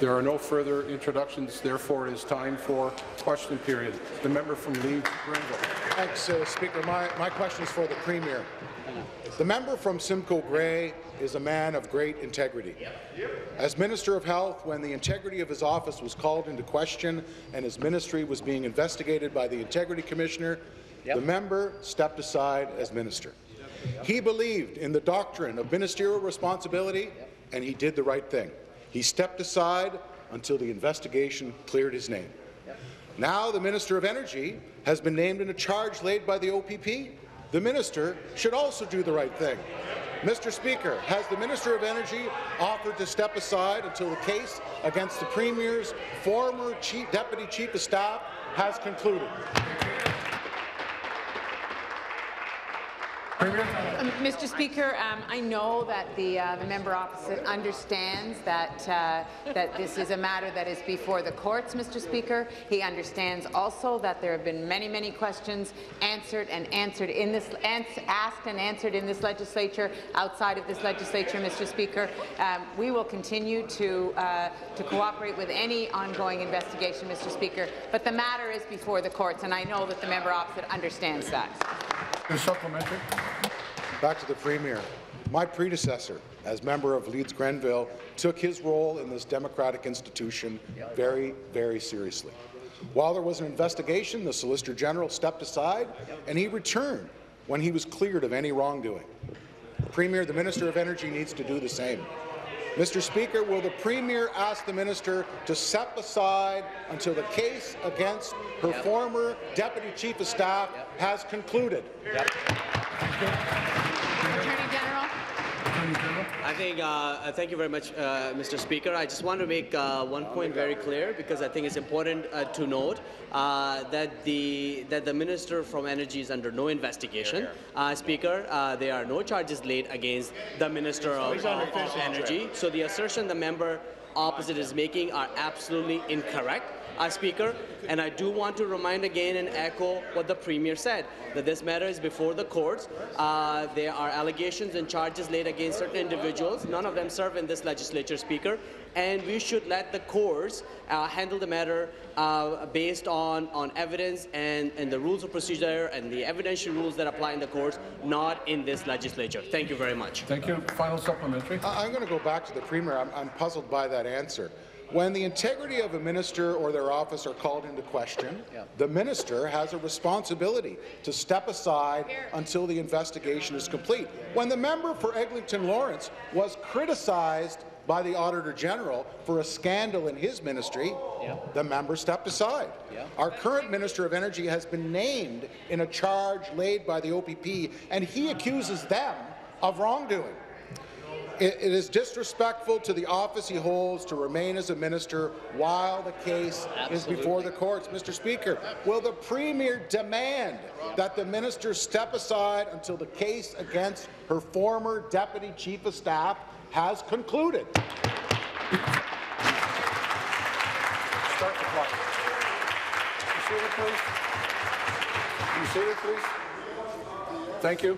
There are no further introductions. Therefore, it is time for question period. The member from Leeds, Grenville. Thanks, uh, Speaker. My, my question is for the Premier. The member from Simcoe Grey is a man of great integrity. As Minister of Health, when the integrity of his office was called into question and his ministry was being investigated by the Integrity Commissioner, the member stepped aside as minister. He believed in the doctrine of ministerial responsibility, and he did the right thing. He stepped aside until the investigation cleared his name. Now the Minister of Energy has been named in a charge laid by the OPP. The minister should also do the right thing. Mr. Speaker, has the Minister of Energy offered to step aside until the case against the Premier's former chief, Deputy Chief of Staff has concluded? Um, Mr. Speaker, um, I know that the, uh, the member opposite understands that uh, that this is a matter that is before the courts, Mr. Speaker. He understands also that there have been many, many questions answered and answered in this asked and answered in this legislature, outside of this legislature, Mr. Speaker. Um, we will continue to uh, to cooperate with any ongoing investigation, Mr. Speaker. But the matter is before the courts, and I know that the member opposite understands that. The supplementary. Back to the Premier. My predecessor, as member of Leeds Grenville, took his role in this democratic institution very, very seriously. While there was an investigation, the Solicitor General stepped aside and he returned when he was cleared of any wrongdoing. Premier, the Minister of Energy needs to do the same. Mr. Speaker, will the Premier ask the Minister to step aside until the case against her Yep. former Deputy Chief of Staff has concluded? Attorney General. I think, uh, thank you very much, uh, Mr. Speaker. I just want to make uh, one point very clear because I think it's important uh, to note uh, that the that the Minister from Energy is under no investigation. Uh, Speaker, uh, there are no charges laid against the Minister of, of- of Energy. So the assertion the member opposite is making are absolutely incorrect. Uh, Speaker, and I do want to remind again and echo what the Premier said, that this matter is before the courts. Uh, there are allegations and charges laid against certain individuals. None of them serve in this legislature, Speaker, and we should let the courts uh, handle the matter uh, based on, on evidence and, and the rules of procedure and the evidentiary rules that apply in the courts, not in this legislature. Thank you very much. Thank you. Final supplementary. I- I'm going to go back to the Premier. I'm, I'm puzzled by that answer. When the integrity of a minister or their office are called into question, the minister has a responsibility to step aside until the investigation is complete. When the member for Eglinton Lawrence was criticized by the Auditor General for a scandal in his ministry, the member stepped aside. Our current Minister of Energy has been named in a charge laid by the OPP, and he accuses them of wrongdoing. It, it is disrespectful to the office he holds to remain as a minister while the case is before the courts. Mr. Speaker, will the Premier demand that the minister step aside until the case against her former Deputy Chief of Staff has concluded? Start the clock. You see it, please? You see it, please? Thank you.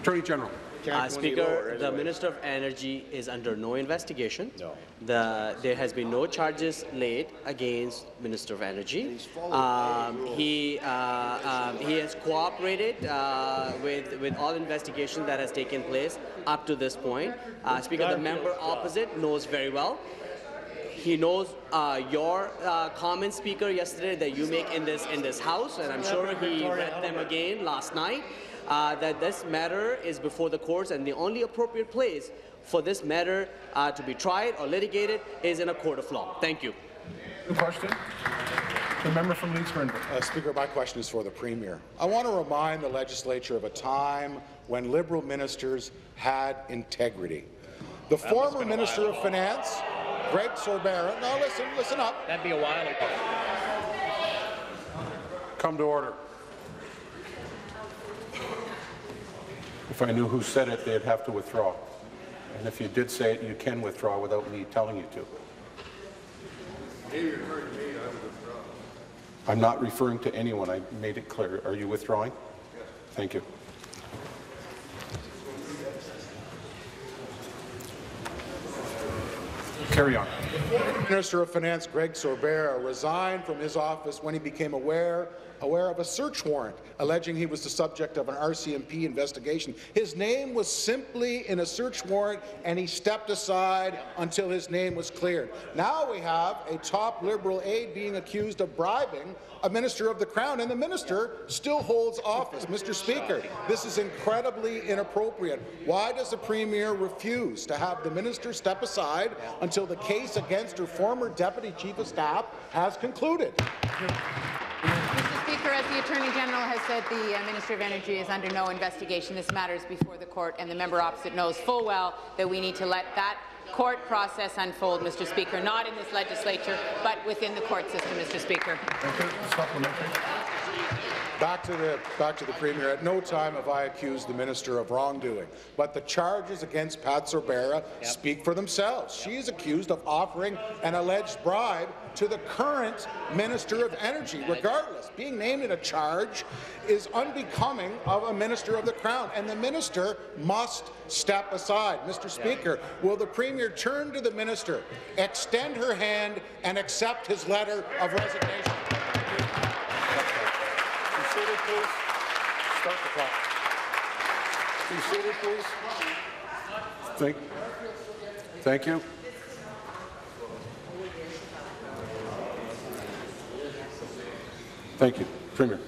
Attorney General. Uh, Speaker, the Minister of Energy is under no investigation. No. The, there has been no charges laid against Minister of Energy. Um, he, uh, um, he has cooperated uh, with, with all investigation that has taken place up to this point. Uh, Speaker, the member opposite knows very well he knows uh, your uh, comments, Speaker, yesterday that you make in this in this House, and I'm sure he read them again last night. Uh, that this matter is before the courts, and the only appropriate place for this matter uh, to be tried or litigated is in a court of law. Thank you. New question. The member from Leeds Grenville. Uh, Speaker, my question is for the Premier. I want to remind the legislature of a time when Liberal ministers had integrity. The former Minister of Finance, Greg Sorbara, no, listen, listen up. That'd be a while ago. Come to order. If I knew who said it, they'd have to withdraw. And if you did say it, you can withdraw without me telling you to. I'm not referring to anyone. I made it clear. Are you withdrawing? Thank you. Carry on. Minister of Finance Greg Sorbara resigned from his office when he became aware aware of a search warrant alleging he was the subject of an RCMP investigation. His name was simply in a search warrant and he stepped aside until his name was cleared. Now we have a top Liberal aide being accused of bribing a minister of the Crown, and the minister still holds office. Mr. Speaker, this is incredibly inappropriate. Why does the Premier refuse to have the minister step aside until the case against her former Deputy Chief of Staff has concluded? Mr. Speaker, as the Attorney General has said, the uh, Minister of Energy is under no investigation. This matter is before the court, and the member opposite knows full well that we need to let that court process unfold, Mr. Speaker, not in this legislature, but within the court system, Mr. Speaker. Thank you. Supplementary. Back to the back to the premier. At no time have I accused the minister of wrongdoing, but the charges against Pat Sorbara speak for themselves. She is accused of offering an alleged bribe to the current minister of energy. Regardless, being named in a charge is unbecoming of a minister of the crown, and the minister must step aside. Mr. Speaker, will the premier turn to the minister, extend her hand, and accept his letter of resignation? Be seated, please. Start the clock. Be seated, please. Thank, thank you. Thank you. Premier.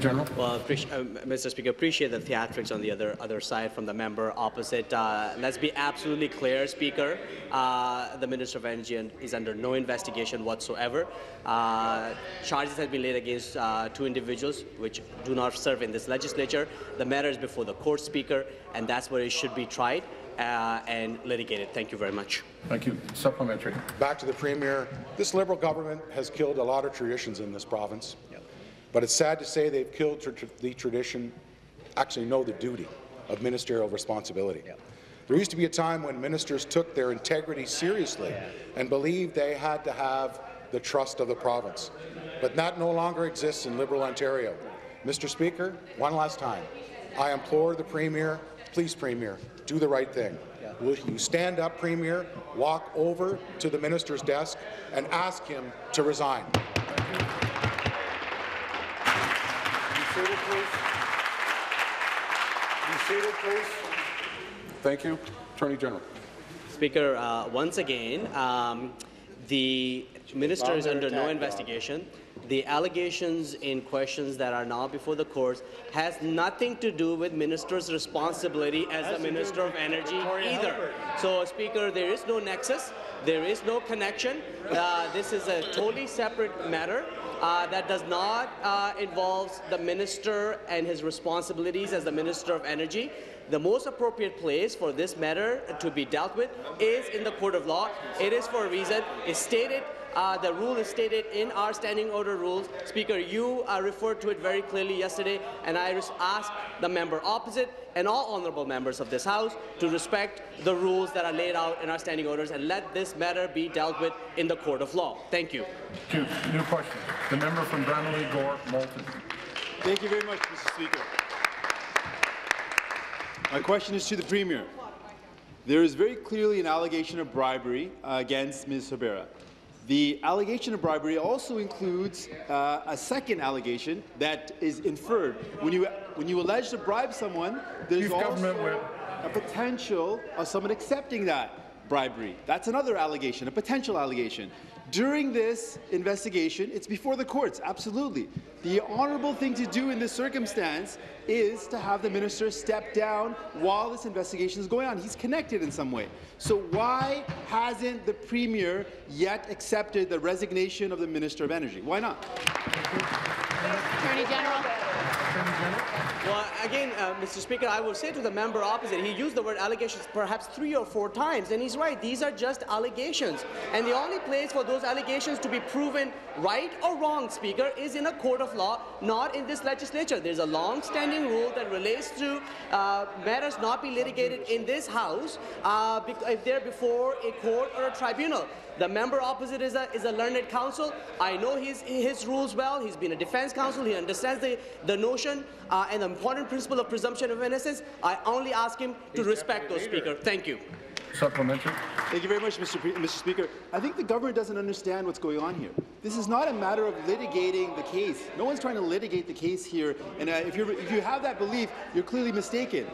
General. Well, uh, Mr. Speaker, appreciate the theatrics on the other other side from the member opposite. Uh, let's be absolutely clear, Speaker. Uh, the Minister of Energy is under no investigation whatsoever. Uh, charges have been laid against uh, two individuals, which do not serve in this legislature. The matter is before the court, Speaker, and that's where it should be tried uh, and it. Thank you very much. Thank you. Supplementary. Back to the Premier. This Liberal government has killed a lot of traditions in this province. But it's sad to say they've killed tr tr the tradition, actually no, the duty of ministerial responsibility. There used to be a time when ministers took their integrity seriously and believed they had to have the trust of the province. But that no longer exists in Liberal Ontario. Mr. Speaker, one last time, I implore the Premier, please, Premier, do the right thing. Will you stand up, Premier, walk over to the minister's desk and ask him to resign? Be seated, please. Be seated, please. Thank you. Attorney General. Speaker, uh, once again, um, the minister is under no investigation. The allegations in questions that are now before the courts has nothing to do with minister's responsibility as the minister of energy either. So, Speaker, there is no nexus. There is no connection. Uh, this is a totally separate matter. Uh, that does not uh, involve the minister and his responsibilities as the Minister of Energy. The most appropriate place for this matter to be dealt with is in the court of law. It is for a reason. It's stated uh, the rule is stated in our standing order rules. Speaker, you uh, referred to it very clearly yesterday, and I ask the member opposite and all honourable members of this House to respect the rules that are laid out in our standing orders and let this matter be dealt with in the court of law. Thank you. Two. New question. The member from Bramalea Gore, Malton. Thank you very much, Mr. Speaker. My question is to the Premier. There is very clearly an allegation of bribery uh, against Ms. Sorbara. The allegation of bribery also includes uh, a second allegation that is inferred. When you, when you allege to bribe someone, there's Chief also a potential of someone accepting that bribery. That's another allegation, a potential allegation. During this investigation, it's before the courts, absolutely. The honourable thing to do in this circumstance is to have the minister step down while this investigation is going on. He's connected in some way. So why hasn't the premier yet accepted the resignation of the minister of energy? Why not? Attorney General. Well, again, uh, Mr. Speaker, I will say to the member opposite, he used the word allegations perhaps three or four times, and he's right. These are just allegations. And the only place for those allegations to be proven right or wrong, Speaker, is in a court of law, not in this legislature. There's a long-standing rule that relates to uh, matters not be litigated in this House uh, if they're before a court or a tribunal. The member opposite is a, is a learned counsel. I know his, his rules well. He's been a defense counsel. He understands the, the notion uh, and the important principle of presumption of innocence. I only ask him to respect those, Speaker. Thank you. Supplementary. Thank you very much, Mr. Pre- Mr. Speaker. I think the government doesn't understand what's going on here. This is not a matter of litigating the case. No one's trying to litigate the case here. And uh, if, you're, if you have that belief, you're clearly mistaken.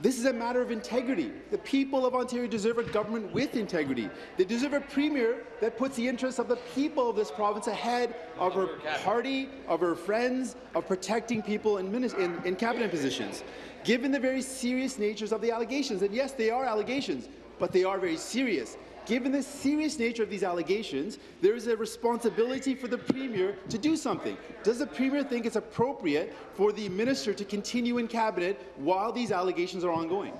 This is a matter of integrity. The people of Ontario deserve a government with integrity. They deserve a premier that puts the interests of the people of this province ahead of her party, of her friends, of protecting people in, in, in cabinet positions. Given the very serious natures of the allegations, and yes, they are allegations, but they are very serious. Given the serious nature of these allegations, there is a responsibility for the Premier to do something. Does the Premier think it's appropriate for the Minister to continue in Cabinet while these allegations are ongoing?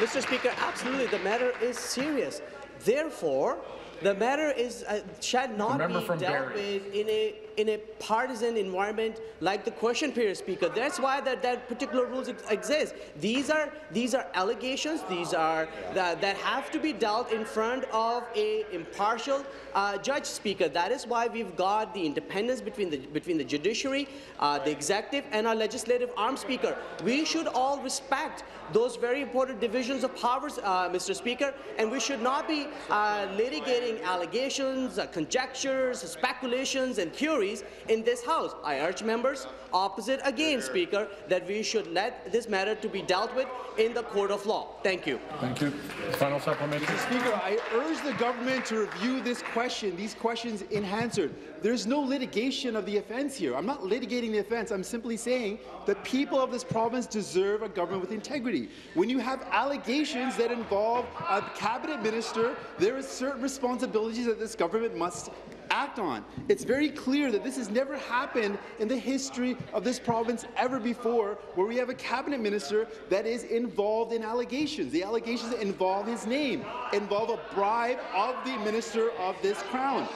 Mr. Speaker, absolutely, the matter is serious. Therefore, the matter is uh, shall not be dealt Barrie. with in a in a partisan environment like the question period, Speaker. That's why that, that particular rules ex exist. These are these are allegations. These are that, that have to be dealt in front of a impartial uh, judge, Speaker. That is why we've got the independence between the between the judiciary, uh, the executive, and our legislative arm, Speaker. We should all respect those very important divisions of powers, uh, Mr. Speaker, and we should not be uh, litigating allegations, uh, conjectures, speculations, and theories in this House. I urge members opposite again, Speaker, that we should let this matter to be dealt with in the court of law. Thank you. Thank you. Final supplementary. Speaker, I urge the government to review this question, these questions in Hansard. There's no litigation of the offence here. I'm not litigating the offence. I'm simply saying the people of this province deserve a government with integrity. When you have allegations that involve a cabinet minister, there are certain responsibilities that this government must act on. It's very clear that this has never happened in the history of this province ever before, where we have a cabinet minister that is involved in allegations. The allegations involve his name, involve a bribe of the minister of this crown.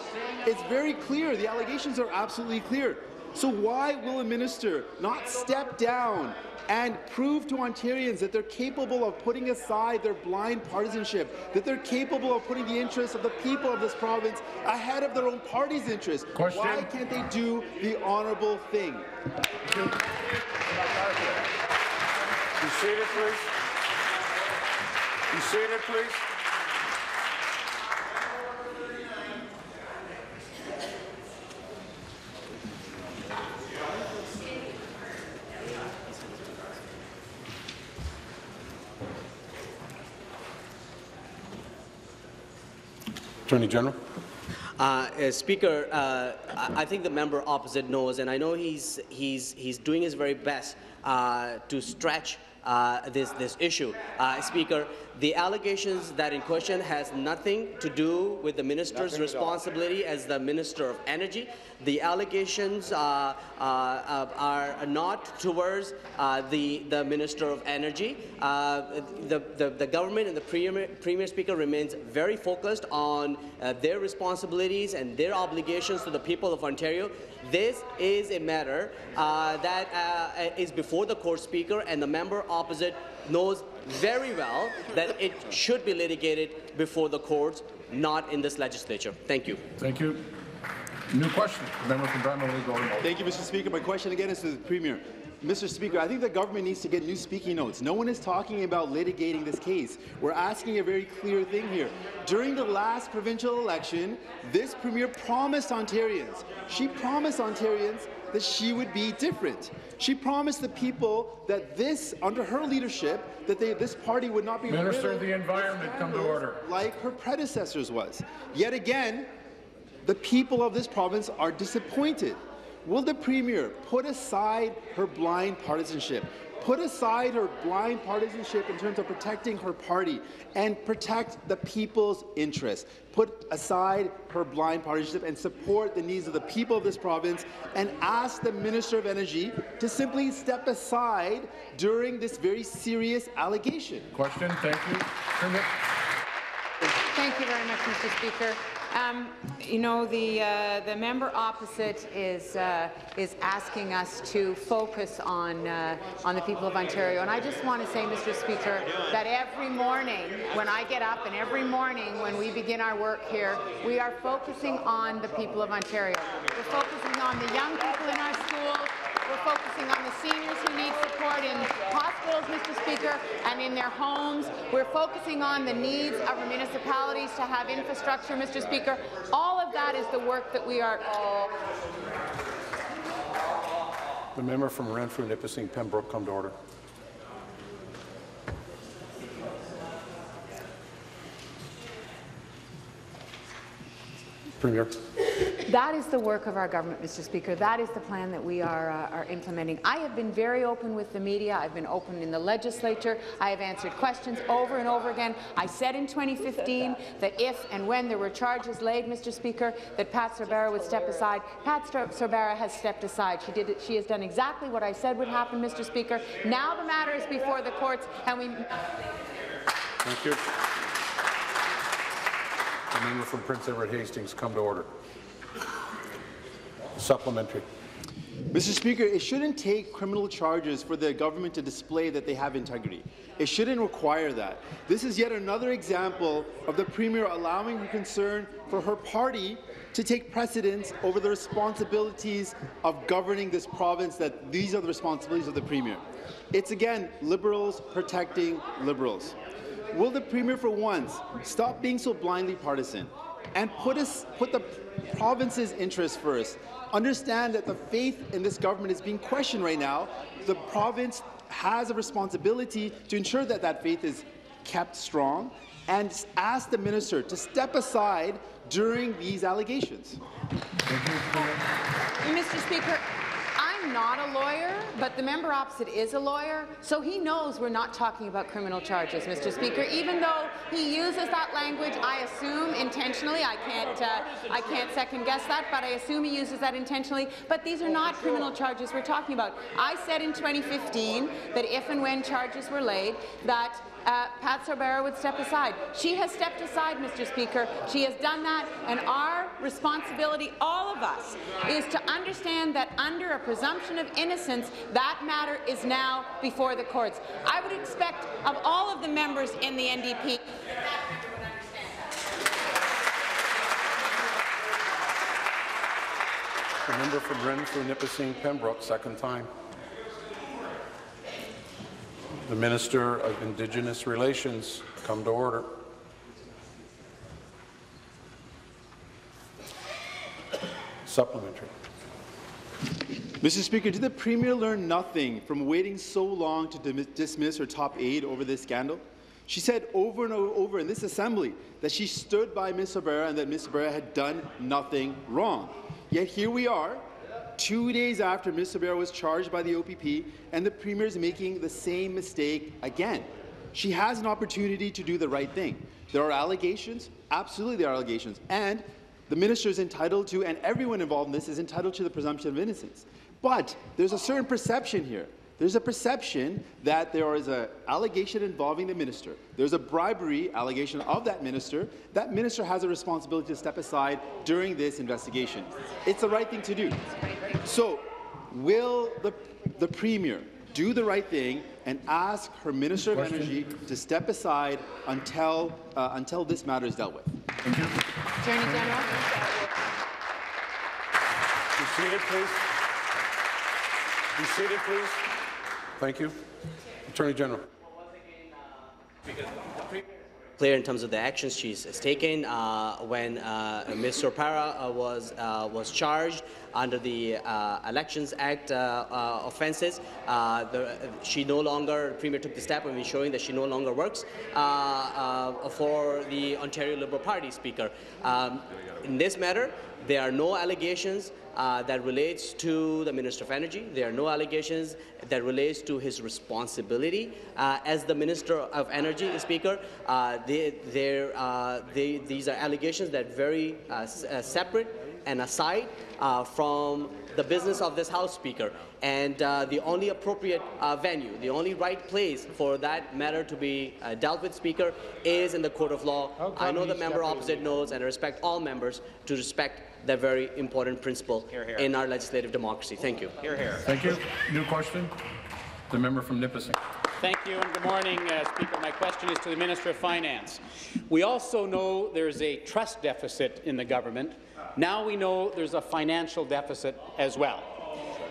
It's very clear. The allegations are absolutely clear. So why will a minister not step down and prove to Ontarians that they're capable of putting aside their blind partisanship, that they're capable of putting the interests of the people of this province ahead of their own party's interests. Question. Why can't they do the honourable thing? Be seated, please. Be seated, please. Attorney General. Uh, uh, Speaker, uh, I think the member opposite knows, and I know he's he's he's doing his very best uh, to stretch uh, this this issue. Uh, Speaker, the allegations that in question has nothing to do with the minister's responsibility as the minister of energy. The allegations uh, uh, uh, are not towards uh, the the minister of energy. Uh, the, the the government and the premier, premier speaker remains very focused on uh, their responsibilities and their obligations to the people of Ontario. This is a matter that is before the court speaker, and the member opposite knows very well that it should be litigated before the courts, not in this legislature. Thank you. Thank you. New question. Member from Brandon Golden. Thank you, Mr. Speaker. My question again is to the Premier. Mr. Speaker, I think the government needs to get new speaking notes. No one is talking about litigating this case. We're asking a very clear thing here. During the last provincial election, this Premier promised Ontarians, she promised Ontarians that she would be different. She promised the people that this, under her leadership, that they, this party would not be Minister of the Environment, come to order. like her predecessors was. Yet again, the people of this province are disappointed. Will the Premier put aside her blind partisanship, put aside her blind partisanship in terms of protecting her party and protect the people's interests, put aside her blind partisanship and support the needs of the people of this province and ask the Minister of Energy to simply step aside during this very serious allegation? Question. Thank you. Kermit. Thank you very much, Mr. Speaker. Um, you know, the, uh, the member opposite is, uh, is asking us to focus on, uh, on the people of Ontario. And I just want to say, Mr. Speaker, that every morning when I get up and every morning when we begin our work here, we are focusing on the people of Ontario. We're focusing on the young people in our schools. We're focusing on the seniors who need support in hospitals, Mr. Speaker, and in their homes. We're focusing on the needs of our municipalities to have infrastructure, Mr. Speaker. All of that is the work that we are. All the member from Renfrew, Nipissing, Pembroke, come to order. Premier. That is the work of our government, Mr. Speaker. That is the plan that we are, uh, are implementing. I have been very open with the media. I've been open in the legislature. I have answered questions over and over again. I said in 2015 that if and when there were charges laid, Mr. Speaker, that Pat Sorbara would step aside. Pat Sorbara has stepped aside. She did it. She has done exactly what I said would happen, Mr. Speaker. Now the matter is before the courts, and we. Thank you. The member from Prince Edward Hastings, come to order. Supplementary. Mr. Speaker, it shouldn't take criminal charges for the government to display that they have integrity. It shouldn't require that. This is yet another example of the Premier allowing her concern for her party to take precedence over the responsibilities of governing this province, that these are the responsibilities of the Premier. It's again Liberals protecting Liberals. Will the Premier for once stop being so blindly partisan and put, us, put the province's interests first? Understand that the faith in this government is being questioned right now. The province has a responsibility to ensure that that faith is kept strong and ask the minister to step aside during these allegations. Mr. Speaker, I'm not a lawyer, but the member opposite is a lawyer, so he knows we're not talking about criminal charges, Mr. Speaker. Even though he uses that language, I assume intentionally. I can't, uh, I can't second guess that, but I assume he uses that intentionally. But these are not criminal charges we're talking about. I said in 2015 that if and when charges were laid, that uh, Pat Sorbara would step aside. She has stepped aside, Mr. Speaker. She has done that, and our responsibility, all of us, is to understand that under a presumption of innocence, that matter is now before the courts. I would expect of all of the members in the NDP The member from Renfrew, Nipissing, Pembroke, second time. The Minister of Indigenous Relations, come to order. Supplementary. Mr. Speaker, did the Premier learn nothing from waiting so long to dismiss her top aide over this scandal? She said over and over in this assembly that she stood by Ms. Sorbara and that Ms. Sorbara had done nothing wrong. Yet here we are, two days after Ms. Sorbara was charged by the OPP, and the Premier is making the same mistake again. She has an opportunity to do the right thing. There are allegations, absolutely there are allegations, and the minister is entitled to, and everyone involved in this is entitled to the presumption of innocence. But there's a certain perception here. There's a perception that there is an allegation involving the minister. There's a bribery allegation of that minister. That minister has a responsibility to step aside during this investigation. It's the right thing to do. So, will the, the premier do the right thing and ask her Minister of Energy to step aside until, uh, until this matter is dealt with. Attorney General. Be seated, please. Be seated, please. Thank you. Attorney General. clear in terms of the actions she's taken. Uh, when uh, Ms. Sorbara uh, was uh, was charged under the uh, Elections Act uh, offences, the, she no longer, Premier took the step of ensuring that she no longer works for the Ontario Liberal Party Speaker. Um, in this matter, there are no allegations uh, that relates to the Minister of Energy. There are no allegations that relates to his responsibility uh, as the Minister of Energy, Speaker. Uh, they, uh, they, these are allegations that are very uh, uh, separate and aside from the business of this House, Speaker. And uh, the only appropriate uh, venue, the only right place for that matter to be uh, dealt with, Speaker, is in the court of law. I know the member opposite knows, and I respect all members to respect that very important principle here, here. in our legislative democracy. Thank you. Here, here. Thank you. New question. The member from Nipissing. Thank you and good morning, uh, Speaker. My question is to the Minister of Finance. We also know there's a trust deficit in the government. Now we know there's a financial deficit as well.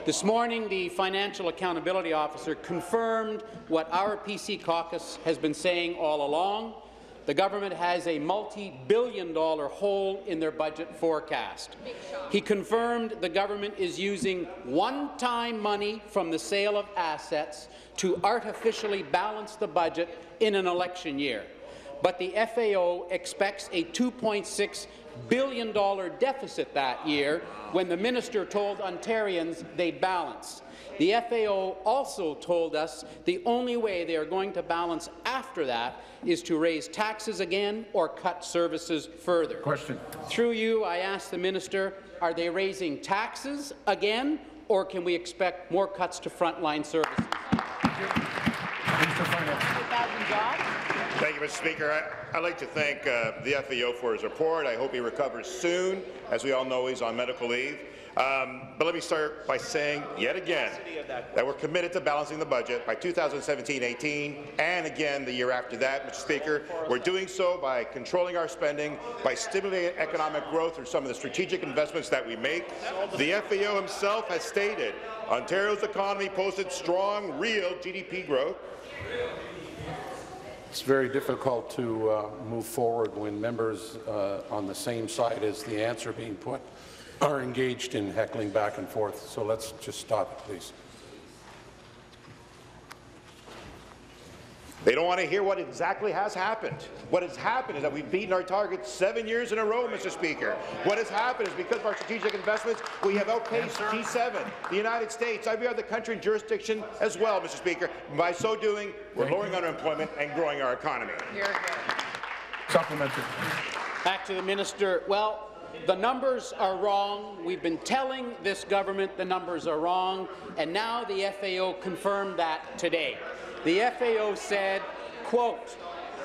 This morning, the Financial Accountability Officer confirmed what our PC caucus has been saying all along. The government has a multi-billion dollar hole in their budget forecast. He confirmed the government is using one-time money from the sale of assets to artificially balance the budget in an election year. But the FAO expects a $2.6 billion deficit that year when the minister told Ontarians they'd balance. The FAO also told us the only way they are going to balance after that is to raise taxes again or cut services further. Question. Through you, I ask the minister, are they raising taxes again, or can we expect more cuts to frontline services? Minister of Finance. Thank you, Mr. Speaker. I, would like to thank uh, the FAO for his report. I hope he recovers soon. As we all know, he's on medical leave. Um, but let me start by saying yet again that we're committed to balancing the budget by 2017-18 and again the year after that, Mr. Speaker. We're doing so by controlling our spending, by stimulating economic growth through some of the strategic investments that we make. The FAO himself has stated Ontario's economy posted strong real GDP growth It's very difficult to uh, move forward when members uh, on the same side as the answer being put are engaged in heckling back and forth. So let's just stop it, please. They don't want to hear what exactly has happened. What has happened is that we've beaten our target seven years in a row, Mr. Speaker. What has happened is because of our strategic investments, we have outpaced G7, the United States, every other country and jurisdiction as well, Mr. Speaker. By so doing, we're lowering unemployment and growing our economy. Supplementary. Back to the minister. Well, the numbers are wrong. We've been telling this government the numbers are wrong, and now the FAO confirmed that today. The FAO said, quote,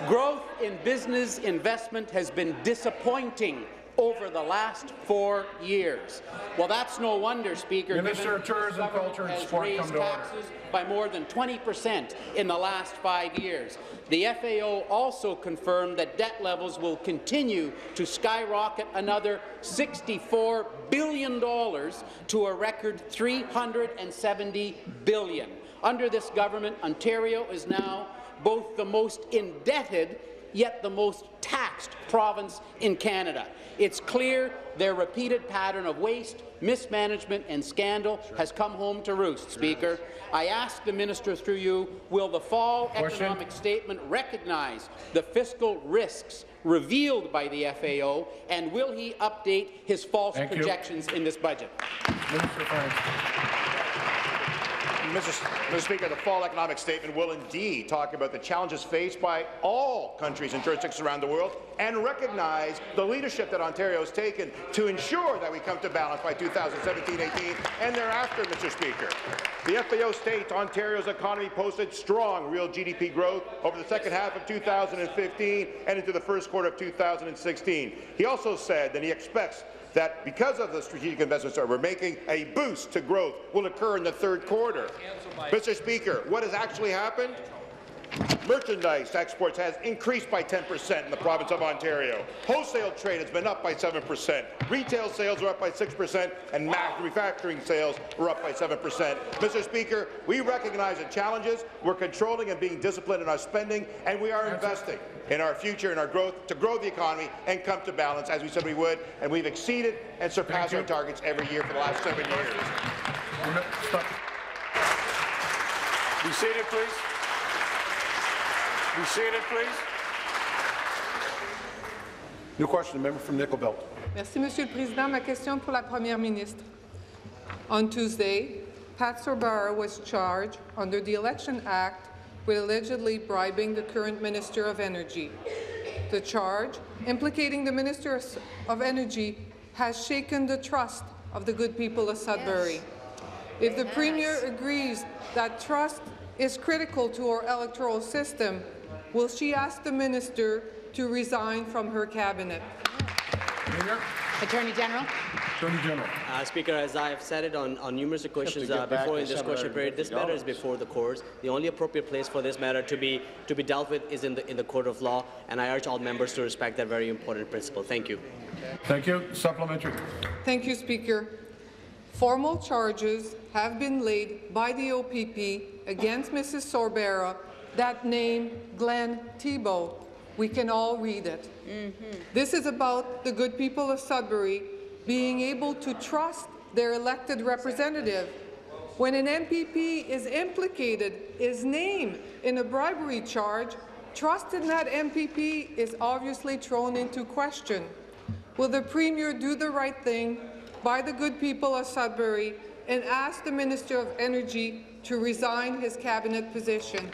growth in business investment has been disappointing over the last four years. Well, that's no wonder, Speaker. Minister of Tourism, Culture and has Sport, raised taxes by more than 20 percent in the last five years. The FAO also confirmed that debt levels will continue to skyrocket another $64 billion to a record $370 billion. Under this government, Ontario is now both the most indebted yet the most taxed province in Canada. It's clear their repeated pattern of waste, mismanagement and scandal has come home to roost, Speaker. I ask the minister through you, will the fall Question. economic statement recognize the fiscal risks revealed by the FAO, and will he update his false Thank you. projections in this budget? Mr. Mr. Speaker, the fall economic statement will indeed talk about the challenges faced by all countries and jurisdictions around the world and recognize the leadership that Ontario has taken to ensure that we come to balance by 2017-18 and thereafter, Mr. Speaker. The FAO states Ontario's economy posted strong real GDP growth over the second half of 2015 and into the first quarter of 2016. He also said that he expects that because of the strategic investments that we're making, a boost to growth will occur in the third quarter. Mr. Speaker, what has actually happened? Merchandise exports has increased by 10% in the province of Ontario. Wholesale trade has been up by 7%. Retail sales are up by 6%, and manufacturing sales are up by 7%. Mr. Speaker, we recognize the challenges. We're controlling and being disciplined in our spending, and we are investing in our future and our growth to grow the economy and come to balance, as we said we would, and we've exceeded and surpassed our targets every year for the last seven years. Be seated, please. Be seated, please. New question, the member from Nickel Belt. Merci, Monsieur le Président. Ma question pour la Première ministre. On Tuesday, Pat Sorbara was charged under the Election Act with allegedly bribing the current Minister of Energy. The charge, implicating the Minister of Energy, has shaken the trust of the good people of Sudbury. If the Premier agrees that trust is critical to our electoral system, will she ask the Minister to resign from her cabinet? Premier. Attorney General. Attorney General. Uh, Speaker, as I have said it on, on numerous occasions uh, before in this question period, this matter is before the courts. The only appropriate place for this matter to be to be dealt with is in the in the court of law, and I urge all members to respect that very important principle. Thank you. Thank you. Supplementary. Thank you, Speaker. Formal charges have been laid by the OPP against Mrs. Sorbara that name Glenn Thibeault. We can all read it. Mm-hmm. This is about the good people of Sudbury being able to trust their elected representative. When an MPP is implicated, is named in a bribery charge, trust in that MPP is obviously thrown into question. Will the Premier do the right thing by the good people of Sudbury and ask the Minister of Energy to resign his cabinet position?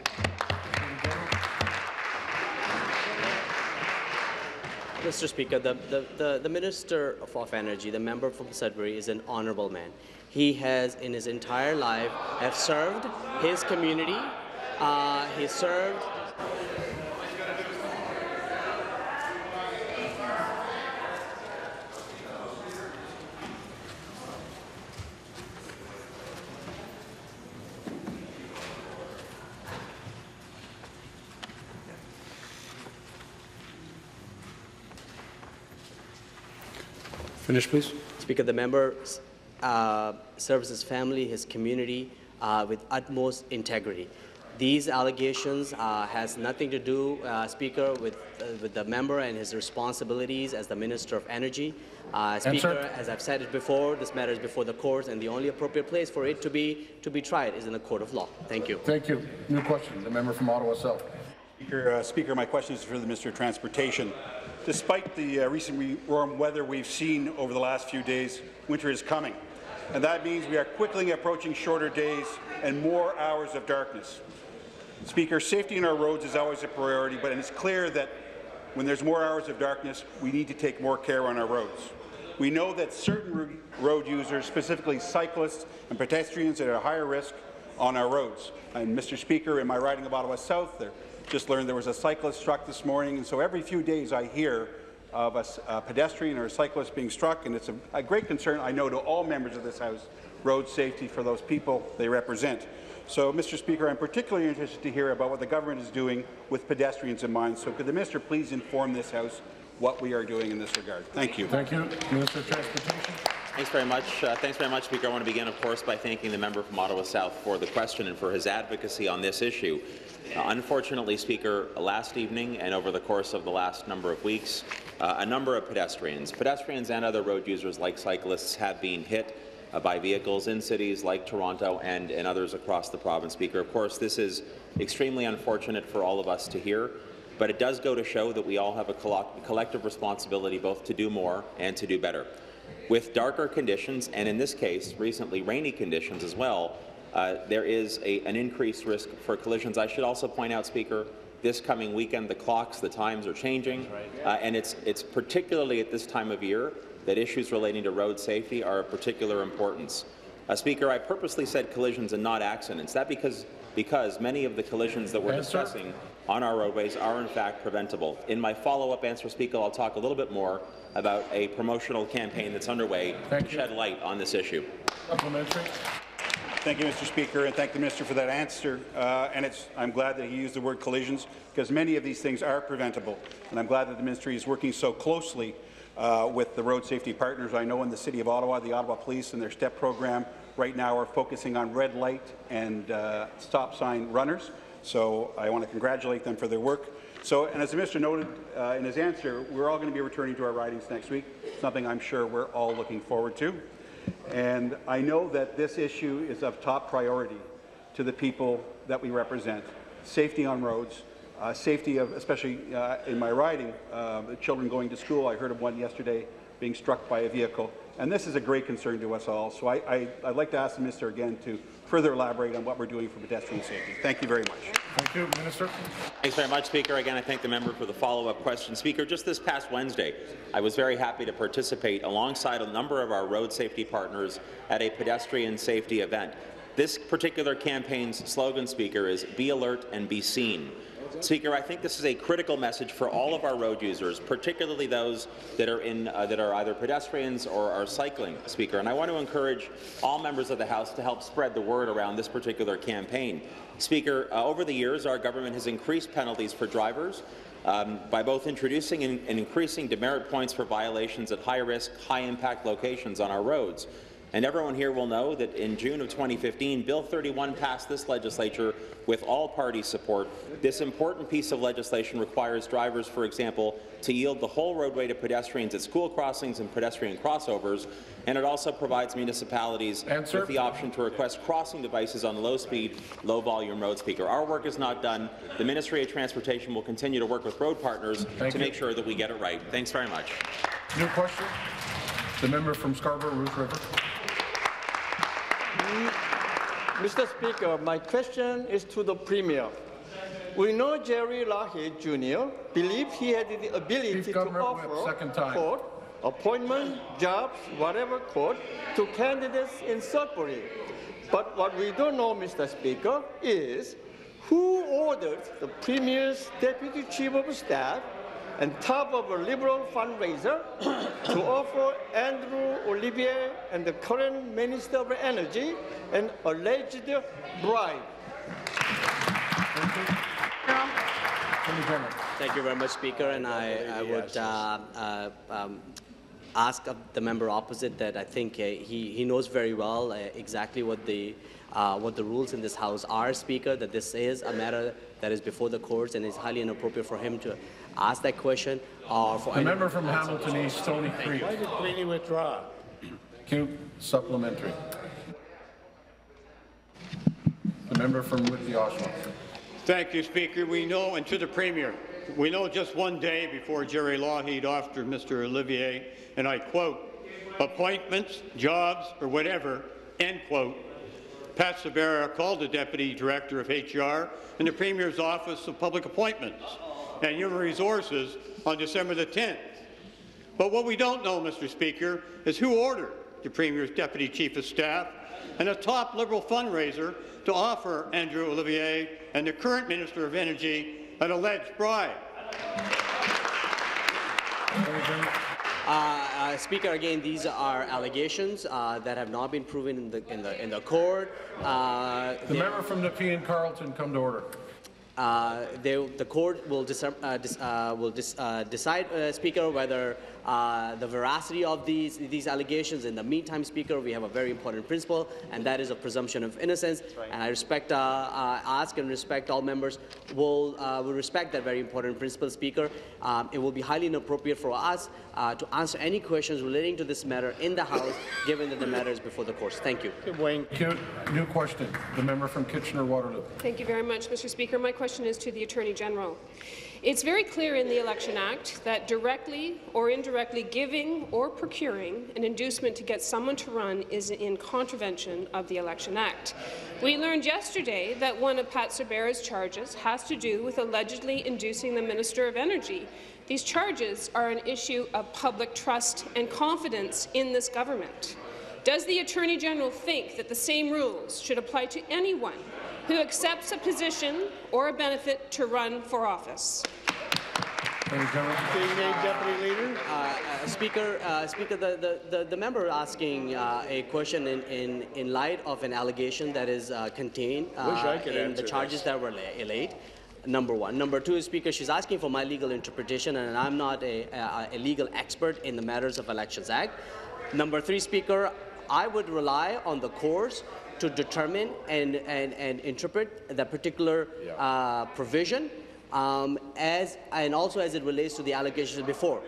Mr. Speaker, the, the, the, the Minister of, Energy, the member from Sudbury, is an honorable man. He has, in his entire life, have served his community. Uh, he served Finish, please. Speaker, the member uh, serves his family, his community uh, with utmost integrity. These allegations uh, has nothing to do, uh, Speaker, with, uh, with the member and his responsibilities as the Minister of Energy. Uh, Speaker, as I've said it before, this matter is before the courts, and the only appropriate place for it to be to be tried is in the court of law. Thank you. Thank you. New question. The member from Ottawa South. Speaker, uh, Speaker, my question is for the Minister of Transportation. Despite the uh, recent warm weather we've seen over the last few days, winter is coming, and that means we are quickly approaching shorter days and more hours of darkness. Speaker, safety in our roads is always a priority, but it's clear that when there's more hours of darkness, we need to take more care on our roads. We know that certain road users, specifically cyclists and pedestrians, are at a higher risk on our roads. And Mr. Speaker, in my riding of Ottawa South, there just learned there was a cyclist struck this morning, and so every few days I hear of a pedestrian or a cyclist being struck, and it's a, a great concern, I know, to all members of this House, road safety for those people they represent. So, Mr. Speaker, I'm particularly interested to hear about what the government is doing with pedestrians in mind. So, could the minister please inform this House what we are doing in this regard? Thank you. Thank you. Minister of Transportation. Thanks very much. Uh, thanks very much, Speaker. I want to begin, of course, by thanking the member from Ottawa South for the question and for his advocacy on this issue. Uh, unfortunately, Speaker, last evening and over the course of the last number of weeks, uh, a number of pedestrians, pedestrians and other road users like cyclists have been hit uh, by vehicles in cities like Toronto and, and others across the province. Speaker, of course, this is extremely unfortunate for all of us to hear, but it does go to show that we all have a collective responsibility both to do more and to do better. With darker conditions, and in this case, recently rainy conditions as well, uh, there is a, an increased risk for collisions. I should also point out, Speaker, this coming weekend, the clocks, the times are changing, uh, and it's, it's particularly at this time of year that issues relating to road safety are of particular importance. Uh, Speaker, I purposely said collisions and not accidents. That because, because many of the collisions that we're Answer. discussing on our roadways are in fact preventable. In my follow-up answer, Speaker, I'll talk a little bit more about a promotional campaign that's underway Thank to you. shed light on this issue. Supplementary. Thank you, Mr. Speaker, and thank the minister for that answer. Uh, and it's, I'm glad that he used the word collisions because many of these things are preventable. And I'm glad that the ministry is working so closely uh, with the road safety partners. I know in the City of Ottawa, the Ottawa Police and their STEP program right now are focusing on red light and uh, stop sign runners. So I want to congratulate them for their work. So, and as the minister noted uh, in his answer, we're all going to be returning to our ridings next week, something I'm sure we're all looking forward to. And I know that this issue is of top priority to the people that we represent. Safety on roads, uh, safety of, especially uh, in my riding, uh, children going to school. I heard of one yesterday being struck by a vehicle. And this is a great concern to us all. So I, I, I'd like to ask the minister again to further elaborate on what we're doing for pedestrian safety. Thank you very much. Thank you. Minister. Thanks very much, Speaker. Again, I thank the member for the follow-up question. Speaker, just this past Wednesday, I was very happy to participate alongside a number of our road safety partners at a pedestrian safety event. This particular campaign's slogan, Speaker, is Be Alert and Be Seen. Speaker, I think this is a critical message for all of our road users, particularly those that are in uh, that are either pedestrians or are cycling. Speaker, and I want to encourage all members of the House to help spread the word around this particular campaign. Speaker, uh, over the years, our government has increased penalties for drivers um, by both introducing and, and increasing demerit points for violations at high-risk, high-impact locations on our roads. And everyone here will know that in June of 2015, Bill 31 passed this legislature with all party support. This important piece of legislation requires drivers, for example, to yield the whole roadway to pedestrians at school crossings and pedestrian crossovers, and it also provides municipalities Answer. with the option to request crossing devices on low-speed, low-volume road speaker. Our work is not done. The Ministry of Transportation will continue to work with road partners Thank to you. make sure that we get it right. Thanks very much. New question? The member from Scarborough, Rouge River. Mr. Speaker, my question is to the Premier. We know Gerry Lougheed Jr. believed he had the ability to offer court, appointment, jobs, whatever court, to candidates in Sudbury. But what we don't know, Mr. Speaker, is who ordered the Premier's Deputy Chief of Staff and top of a liberal fundraiser to offer Andrew Olivier and the current Minister of Energy an alleged bribe. Thank you very much, Speaker, and I, I would uh, uh, um, ask the member opposite that I think uh, he, he knows very well uh, exactly what the uh, what the rules in this House are, Speaker, that this is a matter that is before the courts and is highly inappropriate for him to ask that question or for The any- member from Hamilton East, Stoney Creek. Why did Queenie withdraw? Q, supplementary. The member from Whitby, Oshawa. Thank you, Speaker. We know, and to the Premier, we know just one day before Gerry Lougheed offered Mr. Olivier, and I quote, appointments, jobs, or whatever, end quote. Pat Sorbara called the Deputy Director of HR in the Premier's Office of Public Appointments and Human Resources on December the 10th. But what we don't know, Mr. Speaker, is who ordered the Premier's Deputy Chief of Staff and a top Liberal fundraiser to offer Andrew Olivier and the current Minister of Energy an alleged bribe. Uh, uh, Speaker, again, these are allegations uh, that have not been proven in the in the in the court. Uh, The they- member from Nepean Carleton, come to order. Uh, they, the court will, uh, dis- uh, will dis- decide, Speaker, whether uh, the veracity of these, these allegations. In the meantime, Speaker, we have a very important principle, and that is a presumption of innocence. And I respect, uh, uh, ask and respect all members will, uh, will respect that very important principle, Speaker. Um, it will be highly inappropriate for us uh, to answer any questions relating to this matter in the House, given that the matter is before the courts. Thank you. Wayne. Q, new question. The member from Kitchener-Waterloo. Thank you very much, Mr. Speaker. My question is to the Attorney General. It's very clear in the Election Act that directly or indirectly giving or procuring an inducement to get someone to run is in contravention of the Election Act. We learned yesterday that one of Pat Sorbara's charges has to do with allegedly inducing the Minister of Energy. These charges are an issue of public trust and confidence in this government. Does the Attorney General think that the same rules should apply to anyone who accepts a position or a benefit to run for office? Attorney General. Deputy Leader. Uh, uh, Speaker, uh, Speaker, the, the, the, the member asking uh, a question in, in, in light of an allegation that is uh, contained uh, Wish I could in the charges this. that were laid. Number one. Number two, Speaker, she's asking for my legal interpretation, and I'm not a, a, a legal expert in the matters of Elections Act. Number three, Speaker, I would rely on the courts to determine and, and, and interpret that particular uh, provision um, as, and also as it relates to the allegations before.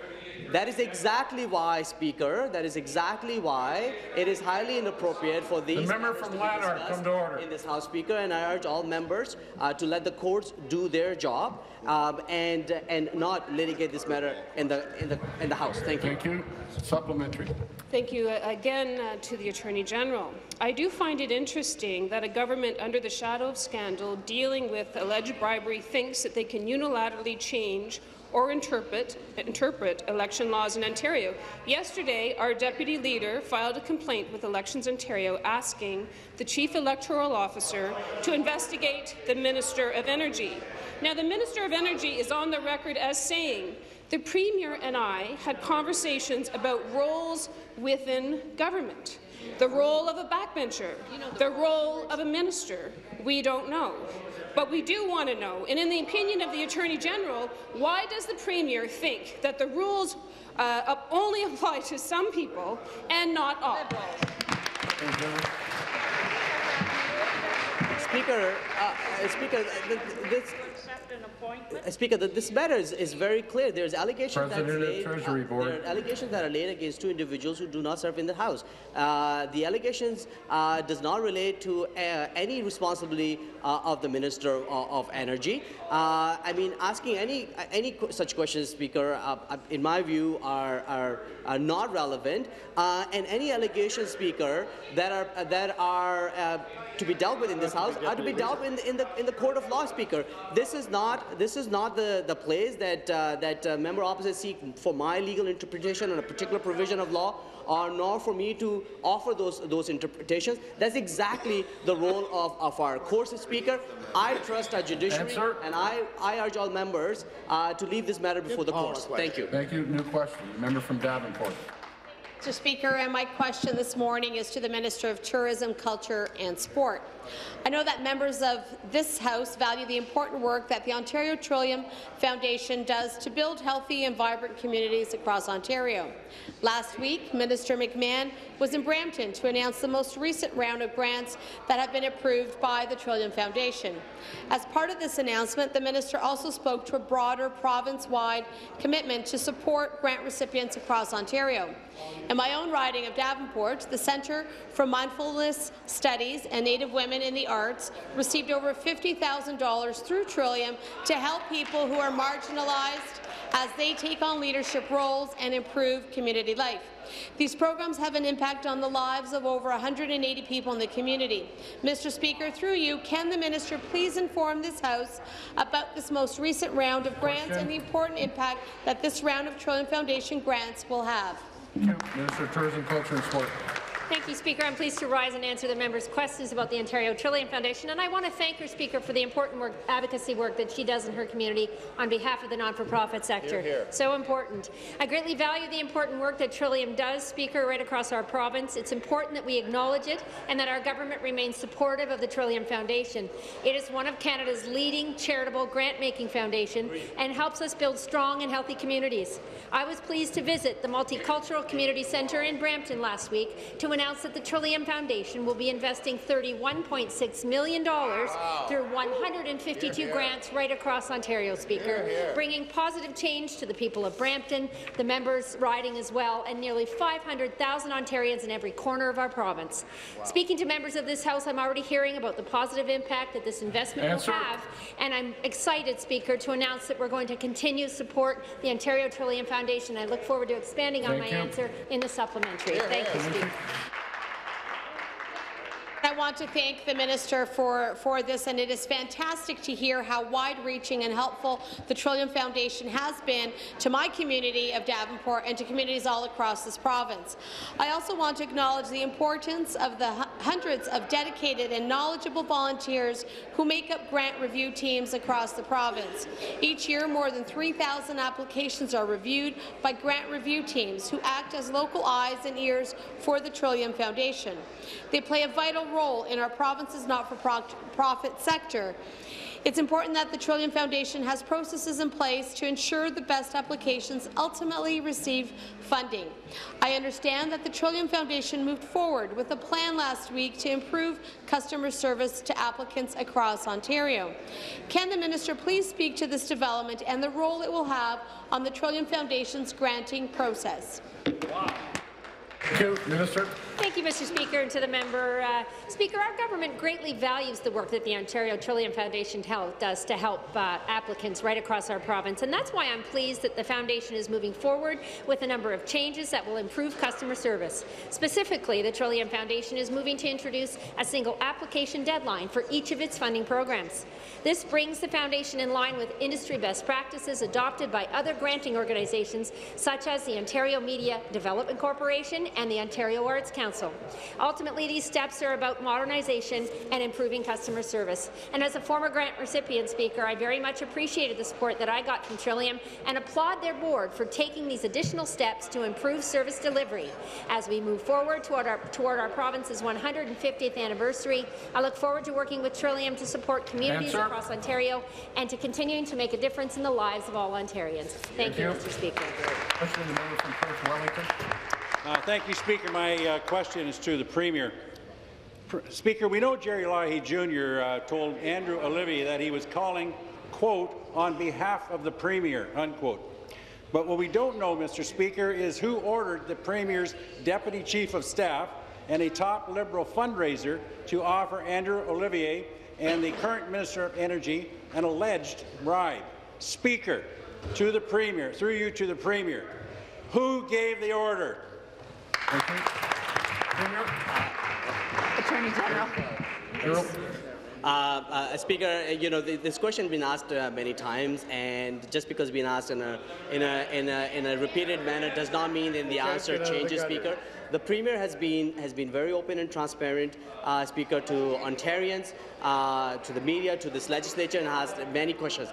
That is exactly why, Speaker, that is exactly why it is highly inappropriate for these member matters from to be Lanark, come to order. in this House, Speaker, and I urge all members uh, to let the courts do their job um, and and not litigate this matter in the in the in the House. Thank you. Thank you. Supplementary. Thank you uh, again uh, to the Attorney General. I do find it interesting that a government under the shadow of scandal dealing with alleged bribery thinks that they can can unilaterally change or interpret, interpret election laws in Ontario. Yesterday, our deputy leader filed a complaint with Elections Ontario asking the chief electoral officer to investigate the Minister of Energy. Now, the Minister of Energy is on the record as saying the Premier and I had conversations about roles within government. The role of a backbencher, the role of a minister, we don't know. But we do want to know, and in the opinion of the Attorney General, why does the Premier think that the rules uh, only apply to some people and not all? Speaker, uh, Speaker, this, uh, Speaker, this matter is, is, very clear. There's allegations that, made, uh, there are allegations that are laid against two individuals who do not serve in the House. Uh, the allegations uh, does not relate to uh, any responsibility uh, of the Minister of, of Energy. I mean, asking any any such questions, Speaker, in my view, are are, are not relevant. and any allegations, Speaker, that are that are to be dealt with in this House are to be dealt in, the, in the in the court of law, Speaker. This is not this is not the the place that uh, that uh, member opposite seek for my legal interpretation on a particular provision of law or nor for me to offer those, those interpretations. That's exactly the role of, of our course, Speaker. I trust our judiciary, Answer. and I, I urge all members uh, to leave this matter before the courts. Thank you. Thank you. New question. Member from Davenport. Mr. Speaker, and my question this morning is to the Minister of Tourism, Culture and Sport. I know that members of this House value the important work that the Ontario Trillium Foundation does to build healthy and vibrant communities across Ontario. Last week, Minister McMahon was in Brampton to announce the most recent round of grants that have been approved by the Trillium Foundation. As part of this announcement, the minister also spoke to a broader province-wide commitment to support grant recipients across Ontario. In my own riding of Davenport, the Centre for Mindfulness Studies and Native Women in the Arts received over $50,000 through Trillium to help people who are marginalized as they take on leadership roles and improve community life. These programs have an impact on the lives of over 180 people in the community. Mr. Speaker, through you, can the minister please inform this House about this most recent round of grants Question. and the important impact that this round of Trillium Foundation grants will have? Minister of Tourism, Culture and Sport. Thank you, Speaker. I'm pleased to rise and answer the members' questions about the Ontario Trillium Foundation, and I want to thank her, Speaker, for the important work, advocacy work that she does in her community on behalf of the non-for-profit sector. Hear, hear. So important. I greatly value the important work that Trillium does, Speaker, right across our province. It's important that we acknowledge it and that our government remains supportive of the Trillium Foundation. It is one of Canada's leading charitable grant-making foundation and helps us build strong and healthy communities. I was pleased to visit the Multicultural Community Centre in Brampton last week to announced that the Trillium Foundation will be investing $31.6 million wow. through 152 here, here. grants right across Ontario, Speaker, here, bringing positive change to the people of Brampton, the members riding as well, and nearly 500,000 Ontarians in every corner of our province. Wow. Speaking to members of this House, I'm already hearing about the positive impact that this investment Answer. will have, and I'm excited, Speaker, to announce that we're going to continue to support the Ontario Trillium Foundation. I look forward to expanding Thank on my you. answer in the supplementary. Thank you, Speaker. I want to thank the minister for, for this, and it is fantastic to hear how wide-reaching and helpful the Trillium Foundation has been to my community of Davenport and to communities all across this province. I also want to acknowledge the importance of the hundreds of dedicated and knowledgeable volunteers who make up grant review teams across the province. Each year, more than 3,000 applications are reviewed by grant review teams who act as local eyes and ears for the Trillium Foundation. They play a vital role in our province's not-for-profit sector. It's important that the Trillium Foundation has processes in place to ensure the best applications ultimately receive funding. I understand that the Trillium Foundation moved forward with a plan last week to improve customer service to applicants across Ontario. Can the minister please speak to this development and the role it will have on the Trillium Foundation's granting process? Wow. Thank you. Minister. Thank you, Mr. Speaker, and to the member. Uh, Speaker, our government greatly values the work that the Ontario Trillium Foundation does to help uh, applicants right across our province, and that's why I'm pleased that the foundation is moving forward with a number of changes that will improve customer service. Specifically, the Trillium Foundation is moving to introduce a single application deadline for each of its funding programs. This brings the foundation in line with industry best practices adopted by other granting organizations, such as the Ontario Media Development Corporation and the Ontario Arts Council. Ultimately, these steps are about modernization and improving customer service. And as a former grant recipient, Speaker, I very much appreciated the support that I got from Trillium and applaud their board for taking these additional steps to improve service delivery. As we move forward toward our, toward our province's 150th anniversary, I look forward to working with Trillium to support communities Answer. across Ontario and to continuing to make a difference in the lives of all Ontarians. Thank, Thank you, you. Mr. Speaker. Uh, thank you, Speaker. My uh, question is to the Premier. Pr Speaker, we know Gerry Lougheed Jr. Uh, told Andrew Olivier that he was calling, quote, on behalf of the Premier, unquote. But what we don't know, Mr. Speaker, is who ordered the Premier's Deputy Chief of Staff and a top Liberal fundraiser to offer Andrew Olivier and the current Minister of Energy an alleged bribe. Speaker, to the Premier, through you to the Premier, who gave the order? Thank you. Premier. Attorney General. General. Uh, uh, Speaker, you know th this question has been asked uh, many times, and just because it's been asked in a in a in a in a repeated manner does not mean that the answer changes, Speaker. The Premier has been has been very open and transparent, uh, Speaker, to Ontarians, uh, to the media, to this legislature, and has many questions.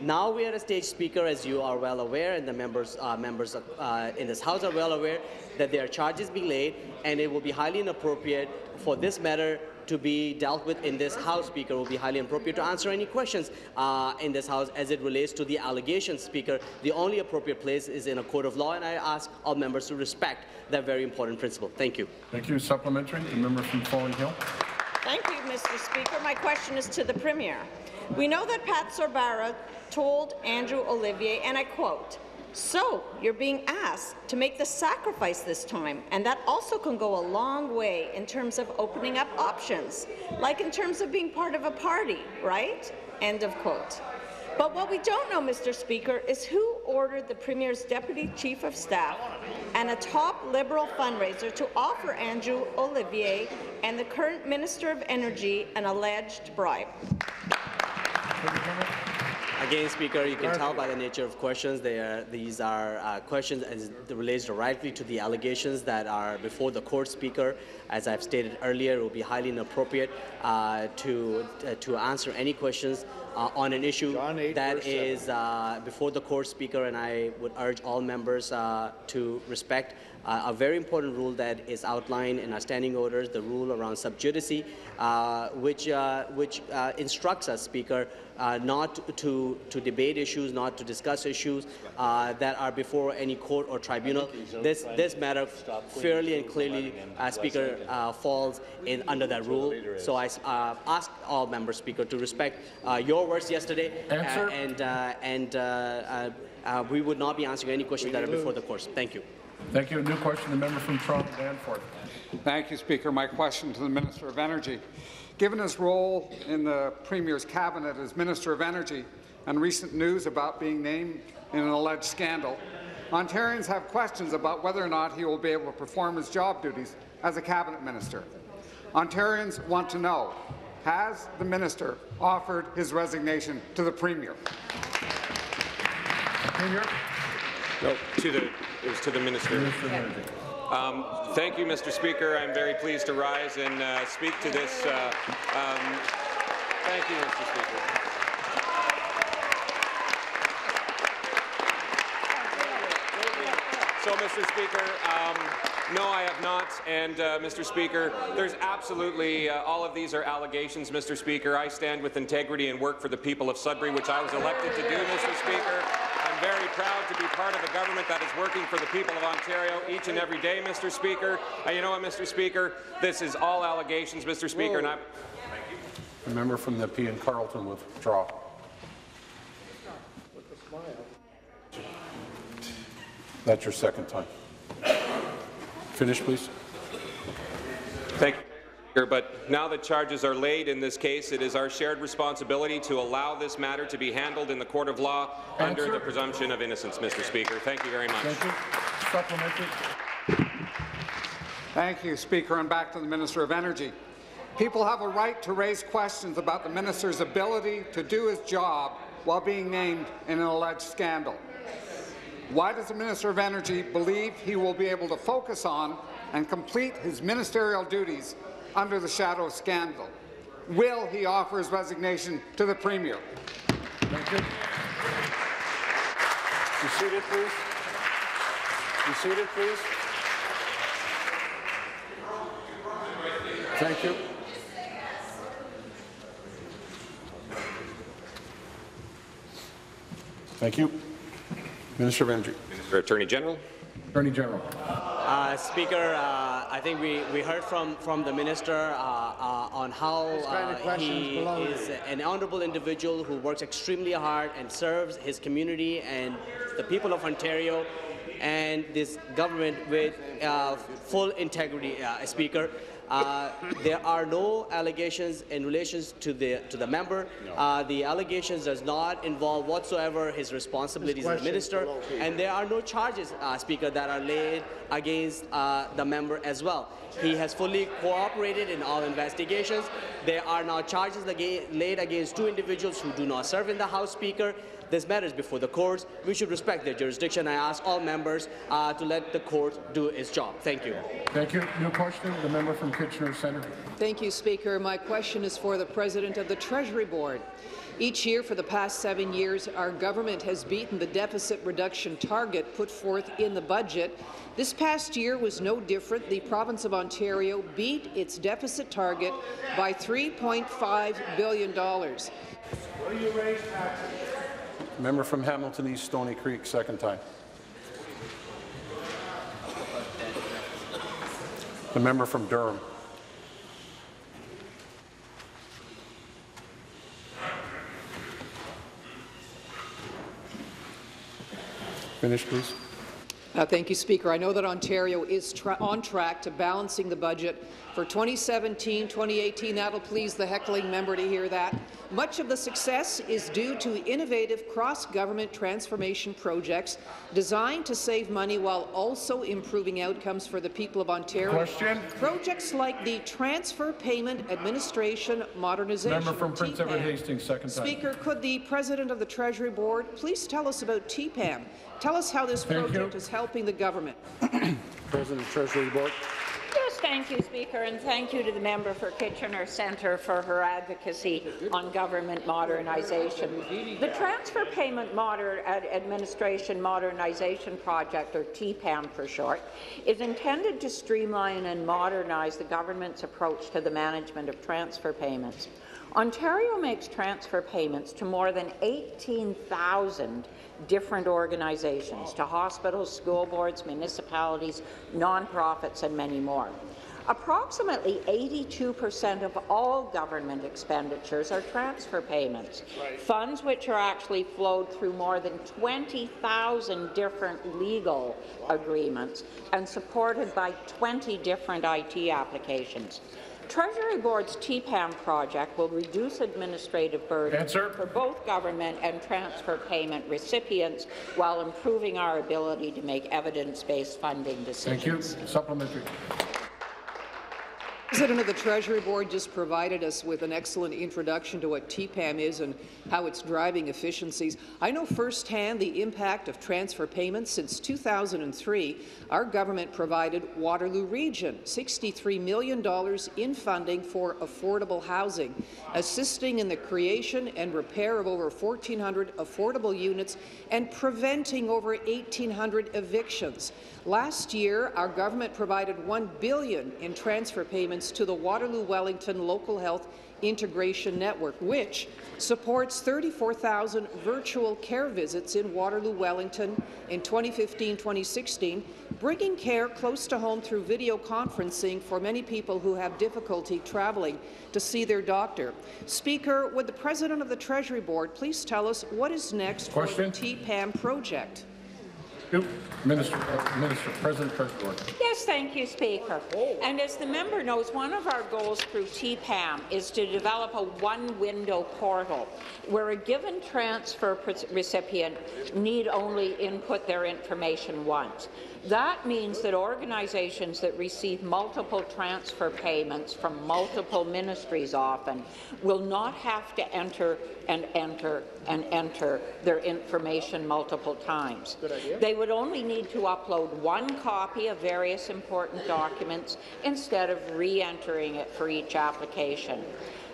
Now we are a stage, Speaker, as you are well aware, and the members uh, members uh, in this House are well aware, that there are charges being laid, and it will be highly inappropriate for this matter to be dealt with in this House, Speaker. It will be highly inappropriate to answer any questions uh, in this House as it relates to the allegations, Speaker. The only appropriate place is in a court of law, and I ask all members to respect that very important principle. Thank you. Thank you. Supplementary. The member from Thornhill. Thank you, Mr. Speaker. My question is to the Premier. We know that Pat Sorbara told Andrew Olivier, and I quote, so you're being asked to make the sacrifice this time, and that also can go a long way in terms of opening up options, like in terms of being part of a party, right? End of quote. But what we don't know, Mr. Speaker, is who ordered the Premier's Deputy Chief of Staff and a top Liberal fundraiser to offer Andrew Olivier and the current Minister of Energy an alleged bribe. Again, Speaker, you can tell by the nature of questions, they are, these are uh, questions as it relates directly to the allegations that are before the court, Speaker. As I've stated earlier, it will be highly inappropriate uh, to, uh, to answer any questions uh, on an issue that is uh, before the court, Speaker, and I would urge all members uh, to respect uh, a very important rule that is outlined in our standing orders, the rule around sub judice, uh, which, uh, which uh, instructs us, Speaker, uh, not to, to debate issues, not to discuss issues uh, that are before any court or tribunal. This, this matter fairly and clearly, uh, Speaker, uh, falls in under that rule. So I uh, ask all members, Speaker, to respect uh, your words yesterday, uh, and, uh, and uh, uh, uh, we would not be answering any questions that are before the court. Thank you. Thank you. New question. The member from Toronto Danforth. Thank you, Speaker. My question to the Minister of Energy. Given his role in the Premier's cabinet as Minister of Energy and recent news about being named in an alleged scandal, Ontarians have questions about whether or not he will be able to perform his job duties as a cabinet minister. Ontarians want to know, has the minister offered his resignation to the Premier? Premier. No, to the, it was to the Minister. Um, thank you, Mr. Speaker. I'm very pleased to rise and uh, speak to this. Uh, um, thank you, Mr. Speaker. So, Mr. Speaker, um, no, I have not. And, uh, Mr. Speaker, there's absolutely, uh, all of these are allegations, Mr. Speaker. I stand with integrity and work for the people of Sudbury, which I was elected to do, Mr. Speaker. I'm very proud to be part of a government that is working for the people of Ontario each and every day, Mr. Speaker. Uh, you know what, Mr. Speaker? This is all allegations, Mr. Speaker, and I'm... The member from the P and Carleton withdraw. That's your second time. Finish, please. Thank you. Speaker, But now that charges are laid in this case, it is our shared responsibility to allow this matter to be handled in the court of law under the presumption of innocence, Mr. Speaker. Thank you very much. Thank you. Supplementary. Thank you, Speaker, and back to the Minister of Energy. People have a right to raise questions about the minister's ability to do his job while being named in an alleged scandal. Why does the Minister of Energy believe he will be able to focus on and complete his ministerial duties under the shadow of scandal? Will he offer his resignation to the Premier? Thank you. Be seated, please. Be seated, please. Thank you. Thank you. Minister of Energy. Minister Attorney General. Attorney General. Uh, Speaker, uh, I think we, we heard from, from the minister uh, uh, on how kind of uh, he is an honourable individual who works extremely hard and serves his community and the people of Ontario and this government with uh, full integrity, uh, Speaker. Uh, there are no allegations in relation to the to the member. Uh, the allegations does not involve whatsoever his responsibilities as minister, and there are no charges, uh, Speaker, that are laid against uh, the member as well. He has fully cooperated in all investigations. There are now charges laid against two individuals who do not serve in the House, Speaker. This matter is before the courts. We should respect their jurisdiction. I ask all members uh, to let the court do its job. Thank you. Thank you. New question, the member from Kitchener Centre. Thank you, Speaker. My question is for the President of the Treasury Board. Each year for the past seven years, our government has beaten the deficit reduction target put forth in the budget. This past year was no different. The province of Ontario beat its deficit target by $3.5 billion. Member from Hamilton East Stoney Creek, second time. The member from Durham. Finish, please. Uh, thank you, Speaker. I know that Ontario is tra on track to balancing the budget for 2017-2018. That'll please the heckling member to hear that. Much of the success is due to innovative cross-government transformation projects designed to save money while also improving outcomes for the people of Ontario. Question. Projects like the Transfer Payment Administration Modernization Member from Prince Edward Hastings, second time. Speaker, could the President of the Treasury Board please tell us about TPAM? Tell us how this Thank project you. is helping the government. President Treasury Board. Yes, thank you, Speaker, and thank you to the member for Kitchener Centre for her advocacy on government modernisation. The Transfer Payment Moder Ad Administration Modernisation Project, or TPAM for short, is intended to streamline and modernise the government's approach to the management of transfer payments. Ontario makes transfer payments to more than 18,000 different organizations, to hospitals, school boards, municipalities, nonprofits, and many more. Approximately 82% of all government expenditures are transfer payments, funds which are actually flowed through more than 20,000 different legal agreements and supported by 20 different IT applications. Treasury Board's TPAM project will reduce administrative burden Answer. for both government and transfer payment recipients while improving our ability to make evidence-based funding decisions. Thank you. Supplementary. President of the Treasury Board just provided us with an excellent introduction to what TPAM is and how it's driving efficiencies. I know firsthand the impact of transfer payments. Since 2003, our government provided Waterloo Region $63 million in funding for affordable housing, assisting in the creation and repair of over 1,400 affordable units and preventing over 1,800 evictions. Last year, our government provided 1 billion in transfer payments to the Waterloo-Wellington Local Health Integration Network, which supports 34,000 virtual care visits in Waterloo-Wellington in 2015-2016, bringing care close to home through video conferencing for many people who have difficulty traveling to see their doctor. Speaker, would the President of the Treasury Board please tell us what is next Question. for the TPAM project? Minister, uh, Minister, President Yes, thank you, Speaker. And as the member knows, one of our goals through TPAM is to develop a one-window portal where a given transfer recipient need only input their information once. That means that organizations that receive multiple transfer payments from multiple ministries often will not have to enter and enter and enter their information multiple times. They would only need to upload one copy of various important documents instead of re-entering it for each application.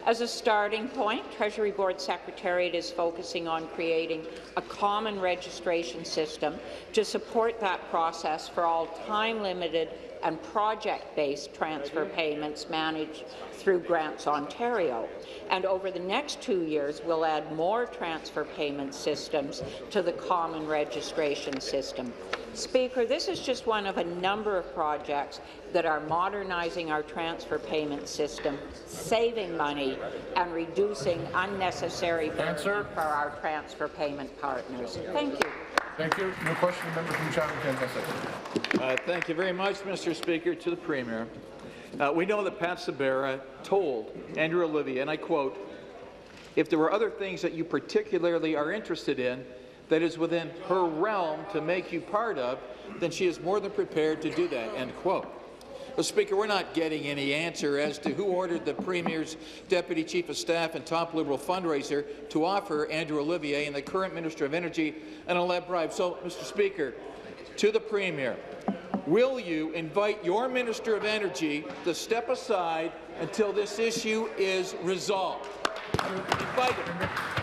As a starting point, Treasury Board Secretariat is focusing on creating a common registration system to support that process for all time-limited and project-based transfer payments managed through Grants Ontario. And over the next two years, we'll add more transfer payment systems to the common registration system. Speaker, this is just one of a number of projects that are modernizing our transfer payment system, saving money, and reducing unnecessary burden for our transfer payment partners. Thank you. Thank you. New question, the member from Chatham, uh, Thank you very much, Mr. Speaker. To the Premier. Uh, we know that Pat Sorbara told Andrew Olivier, and I quote, if there were other things that you particularly are interested in, that is within her realm to make you part of, then she is more than prepared to do that, end quote. Well, Speaker, we're not getting any answer as to who ordered the Premier's Deputy Chief of Staff and top Liberal fundraiser to offer Andrew Olivier and the current Minister of Energy an alleged bribe. So, Mr. Speaker, to the Premier, will you invite your Minister of Energy to step aside until this issue is resolved? Invite him.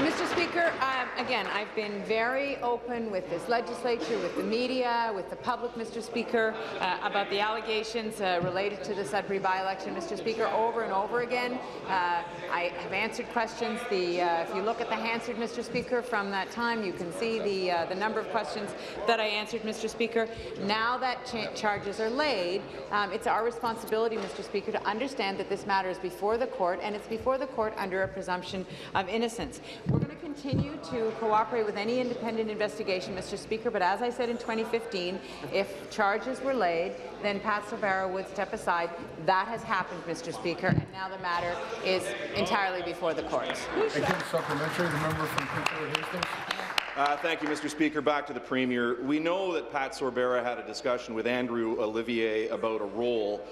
Mr. Speaker, um, again, I've been very open with this legislature, with the media, with the public, Mr. Speaker, uh, about the allegations uh, related to the Sudbury by-election, Mr. Speaker, over and over again. Uh, I have answered questions. The, uh, if you look at the Hansard, Mr. Speaker, from that time, you can see the, uh, the number of questions that I answered, Mr. Speaker. Now that cha charges are laid, um, it's our responsibility, Mr. Speaker, to understand that this matter is before the court, and it's before the court under a presumption of innocence. We're going to continue to cooperate with any independent investigation, Mr. Speaker, but as I said in 2015, if charges were laid, then Pat Sorbara would step aside. That has happened, Mr. Speaker, and now the matter is entirely before the courts. Thank you. Supplementary, the member from Prince Hastings. Uh, thank you, Mr. Speaker. Back to the Premier. We know that Pat Sorbara had a discussion with Andrew Olivier about a role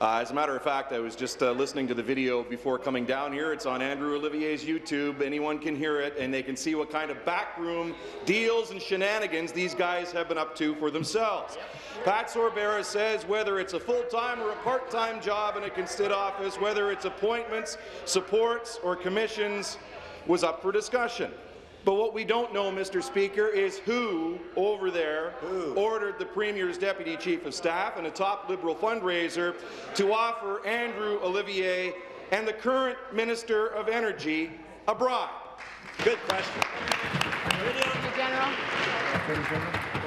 uh, as a matter of fact, I was just uh, listening to the video before coming down here. It's on Andrew Olivier's YouTube. Anyone can hear it, and they can see what kind of backroom deals and shenanigans these guys have been up to for themselves. Pat Sorbara says whether it's a full-time or a part-time job in a Kinsted office, whether it's appointments, supports, or commissions, was up for discussion. But what we don't know, Mr. Speaker, is who over there who? ordered the Premier's Deputy Chief of Staff and a top Liberal fundraiser to offer Andrew Olivier and the current Minister of Energy a bribe. Good question. General.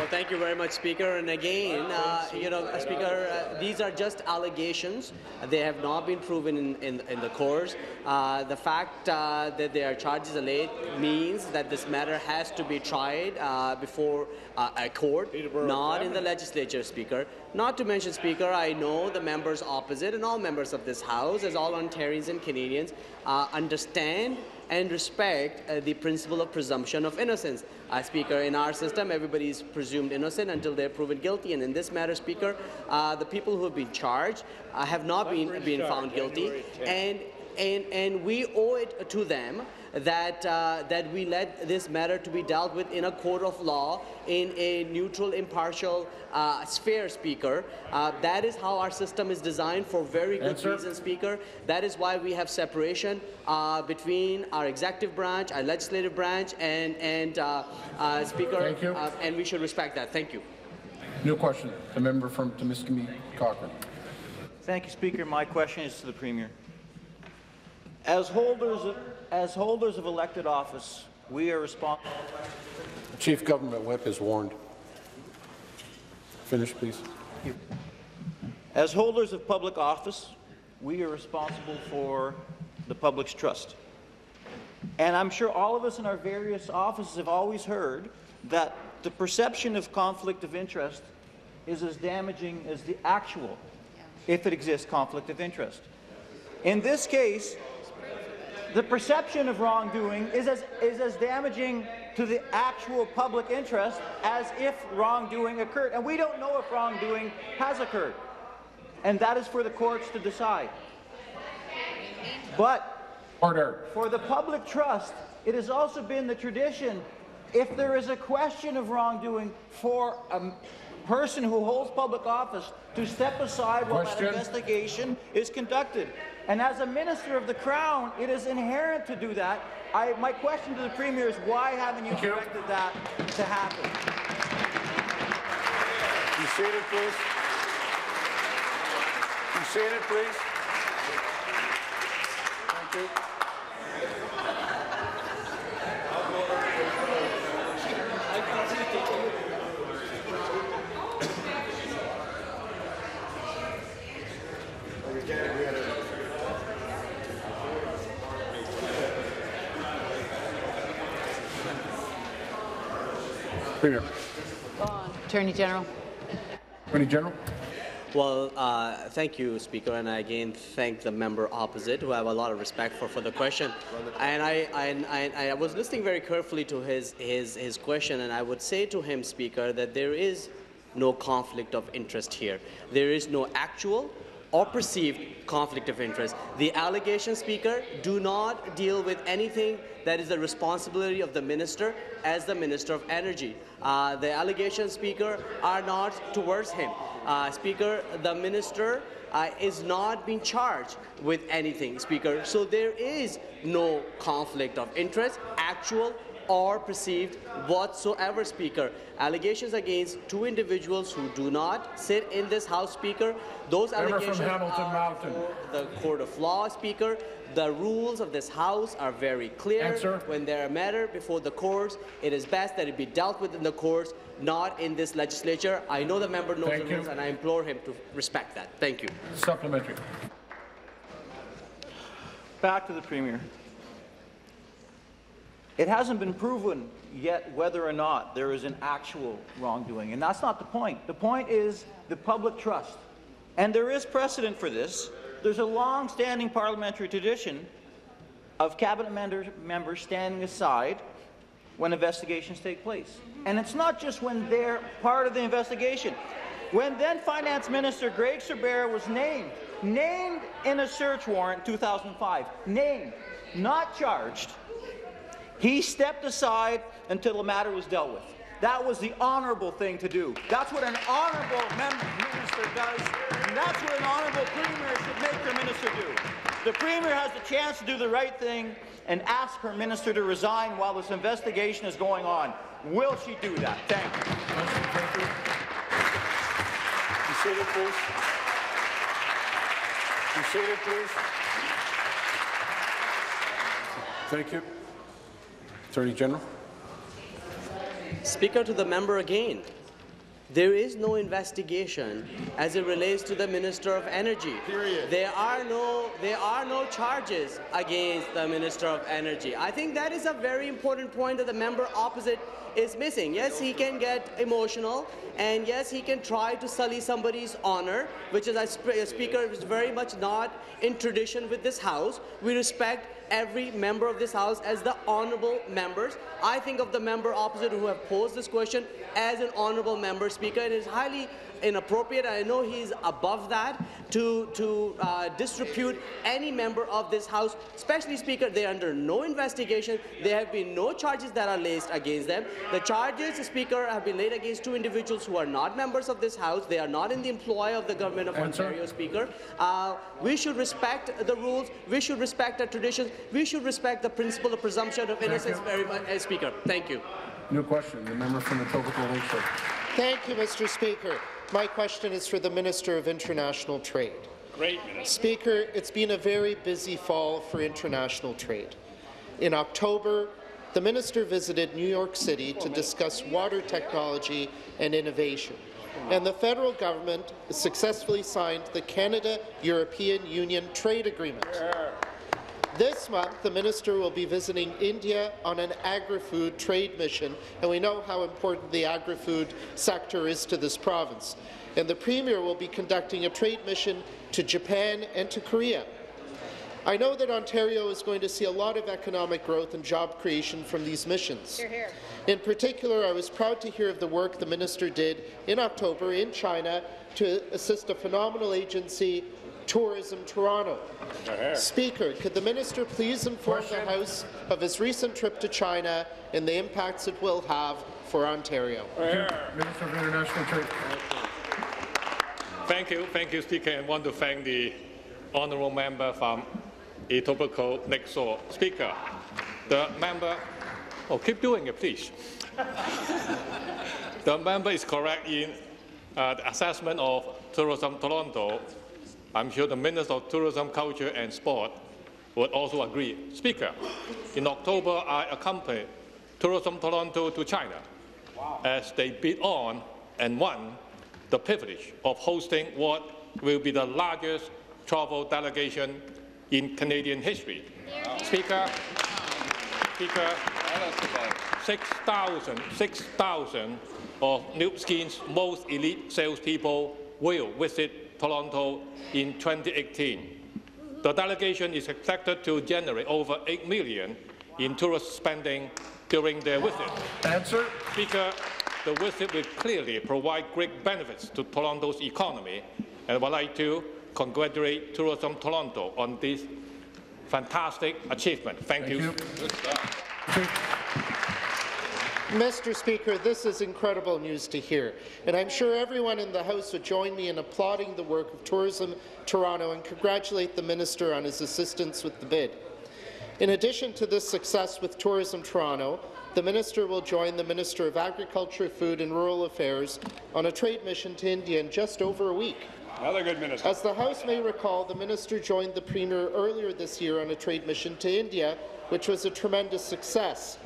Well, thank you very much, Speaker. And again, uh, you know, Speaker, uh, these are just allegations. They have not been proven in, in, in the courts. Uh, the fact uh, that there are charges laid means that this matter has to be tried uh, before uh, a court, not in the legislature, Speaker. Not to mention, Speaker, I know the members opposite and all members of this House, as all Ontarians and Canadians, understand and respect uh, the principle of presumption of innocence. Uh, Speaker, in our system, everybody is presumed innocent until they're proven guilty. And in this matter, Speaker, uh, the people who have been charged uh, have not been, been found guilty. And, and, and we owe it to them that, uh, that we let this matter to be dealt with in a court of law in a neutral, impartial uh, sphere, Speaker. Uh, that is how our system is designed for very good Answer. reason, Speaker. That is why we have separation uh, between our executive branch, our legislative branch, and, and uh, uh, Speaker, Thank you. and we should respect that. Thank you. New question. The member from Timiskaming, Cochrane. Thank you, Speaker. My question is to the Premier. As holders of as holders of elected office, we are responsible. Chief Government Whip is warned. Finish, please. As holders of public office, we are responsible for the public's trust. And I'm sure all of us in our various offices have always heard that the perception of conflict of interest is as damaging as the actual, if it exists, conflict of interest. In this case, the perception of wrongdoing is as, is as damaging to the actual public interest as if wrongdoing occurred. And we don't know if wrongdoing has occurred. And that is for the courts to decide. But Order. for the public trust, it has also been the tradition, if there is a question of wrongdoing, for a person who holds public office to step aside while Question. that investigation is conducted. And as a minister of the Crown, it is inherent to do that. I, my question to the Premier is why haven't you Thank you. directed that to happen? Be seated, please. Be it, please. Premier. Attorney General. Attorney General. Well, uh, thank you, Speaker, and I again thank the member opposite, who I have a lot of respect for, for the question. And I, I, I, I was listening very carefully to his, his, his question, and I would say to him, Speaker, that there is no conflict of interest here. There is no actual or perceived conflict of interest. The allegations, Speaker, do not deal with anything that is the responsibility of the minister as the Minister of Energy. Uh, the allegations, Speaker, are not towards him. Uh, Speaker, the minister uh, is not being charged with anything, Speaker. So there is no conflict of interest, actual or perceived whatsoever, Speaker. Allegations against two individuals who do not sit in this House, Speaker. Those Member from allegations Hamilton are Mountain. before the Court of Law, Speaker. The rules of this House are very clear. Answer. When there are matter before the courts, it is best that it be dealt with in the courts, not in this legislature. I know the member knows Thank the you. and I implore him to respect that. Thank you. Supplementary. Back to the Premier. It hasn't been proven yet whether or not there is an actual wrongdoing, and that's not the point. The point is the public trust. And there is precedent for this. There's a long-standing parliamentary tradition of cabinet members, standing aside when investigations take place. And it's not just when they're part of the investigation. When then Finance Minister Greg Sorbara was named, named in a search warrant in 2005, named, not charged, he stepped aside until the matter was dealt with. That was the honourable thing to do. That's what an honourable minister does, and that's what an honourable premier should make their minister do. The premier has the chance to do the right thing and ask her minister to resign while this investigation is going on. Will she do that? Thank you. Be seated, please. Please. Thank you. Attorney General. Speaker to the member again. There is no investigation as it relates to the Minister of Energy. Period. There are no there are no charges against the Minister of Energy. I think that is a very important point that the member opposite is missing. Yes, he can get emotional, and yes, he can try to sully somebody's honor, which is a, sp- a speaker is very much not in tradition with this House. We respect every member of this House as the honourable members. I think of the member opposite who have posed this question as an honourable member, Speaker. It is highly inappropriate. I know he's above that to, to uh, disrepute any member of this House, especially Speaker. They are under no investigation. There have been no charges that are laid against them. The charges, Speaker, have been laid against two individuals who are not members of this House. They are not in the employ of the government of Answer. Ontario, Speaker. Uh, we should respect the rules. We should respect our traditions. We should respect the principle of presumption of innocence very much, uh, Speaker. Thank you. New question. The member from the Etobicoke Lakeshore. Thank you, Mr. Speaker. My question is for the Minister of International Trade. Great, Minister. Speaker, it's been a very busy fall for international trade. In October, the minister visited New York City to discuss water technology and innovation, and the federal government successfully signed the Canada-European Union Trade Agreement. This month, the minister will be visiting India on an agri-food trade mission, and we know how important the agri-food sector is to this province. And the Premier will be conducting a trade mission to Japan and to Korea. I know that Ontario is going to see a lot of economic growth and job creation from these missions. Hear, hear. In particular, I was proud to hear of the work the minister did in October in China to assist a phenomenal agency, Tourism Toronto. Speaker, could the minister please inform the House of his recent trip to China and the impacts it will have for Ontario? Minister of International Trade. Thank you, thank you, Speaker, and want to thank the honourable member from Etobicoke next door. Speaker, the member, oh, keep doing it, please. the member is correct in uh, the assessment of Tourism Toronto. I'm sure the Minister of Tourism, Culture and Sport would also agree. Speaker, in October, I accompanied Tourism Toronto to China as they bid on and won the privilege of hosting what will be the largest travel delegation in Canadian history. Speaker, Speaker, 6,000 6,000 of Nu Skin's most elite salespeople will visit Toronto in 2018. The delegation is expected to generate over 8 million in tourist spending during their visit. Answer. Speaker, the visit will clearly provide great benefits to Toronto's economy, and I would like to congratulate Tourism Toronto on this fantastic achievement. Thank, Thank you. you. Mr. Speaker, this is incredible news to hear, and I'm sure everyone in the House would join me in applauding the work of Tourism Toronto and congratulate the Minister on his assistance with the bid. In addition to this success with Tourism Toronto, the Minister will join the Minister of Agriculture, Food and Rural Affairs on a trade mission to India in just over a week. Another good minister. As the House may recall, the Minister joined the Premier earlier this year on a trade mission to India, which was a tremendous success.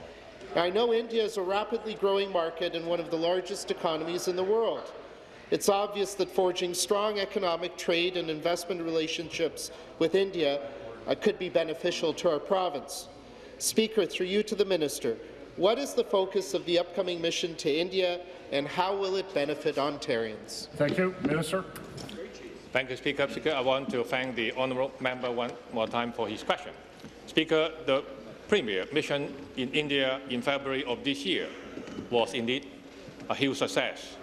I know India is a rapidly growing market and one of the largest economies in the world. It's obvious that forging strong economic trade and investment relationships with India uh, could be beneficial to our province. Speaker, through you to the Minister, what is the focus of the upcoming mission to India and how will it benefit Ontarians? Thank you. Minister. Thank you, Speaker. Speaker, I want to thank the honourable member one more time for his question. Speaker, the Premier mission in India in February of this year was indeed a huge success.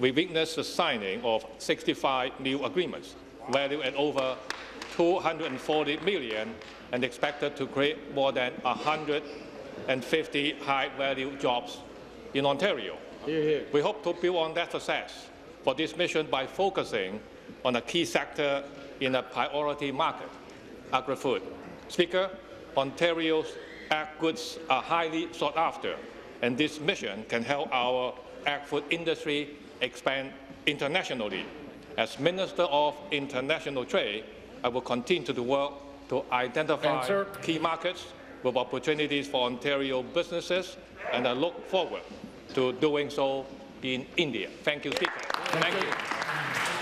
We witnessed the signing of 65 new agreements, valued at over 240 million and expected to create more than 150 high-value jobs in Ontario. We hope to build on that success for this mission by focusing on a key sector in a priority market, agri-food. Speaker, Ontario's ag goods are highly sought after, and this mission can help our ag-food industry expand internationally. As Minister of International Trade, I will continue to work to identify Answer. key markets with opportunities for Ontario businesses, and I look forward to doing so in India. Thank you, Speaker. Thank, you.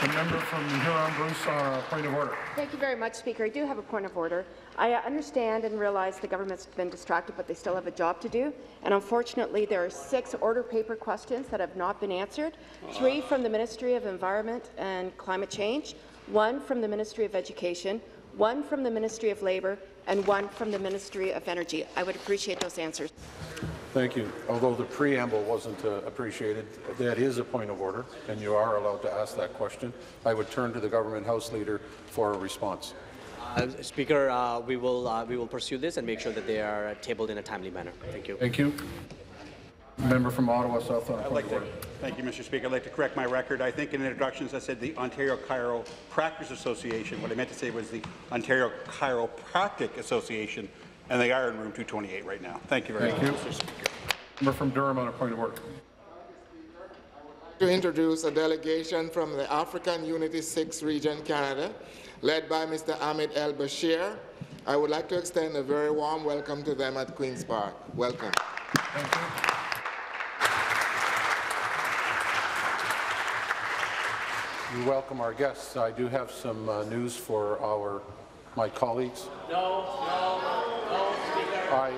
The member from Huron-Bruce, uh, point of order. Thank you very much, Speaker. I do have a point of order. I understand and realize the government's been distracted, but they still have a job to do. And unfortunately, there are six order paper questions that have not been answered. Three from the Ministry of Environment and Climate Change, one from the Ministry of Education, one from the Ministry of Labour, and one from the Ministry of Energy. I would appreciate those answers. Thank you. Although the preamble wasn't uh, appreciated, that is a point of order, and you are allowed to ask that question. I would turn to the government House Leader for a response. Uh, Speaker, uh, we will uh, we will pursue this and make sure that they are tabled in a timely manner. Thank you. Thank you. Member from Ottawa South on a I'd like to, thank you, Mr. Speaker. I'd like to correct my record. I think in introductions I said the Ontario Chiropractors Association. What I meant to say was the Ontario Chiropractic Association, and they are in room 228 right now. Thank you very Thank much, you. Mr. Speaker. Member from Durham on a point of order. to introduce a delegation from the African Unity 6 Region, Canada, led by Mr. Ahmed El Bashir. I would like to extend a very warm welcome to them at Queen's Park. Welcome. thank We welcome our guests. I do have some uh, news for our my colleagues. No, no, no, Speaker. I,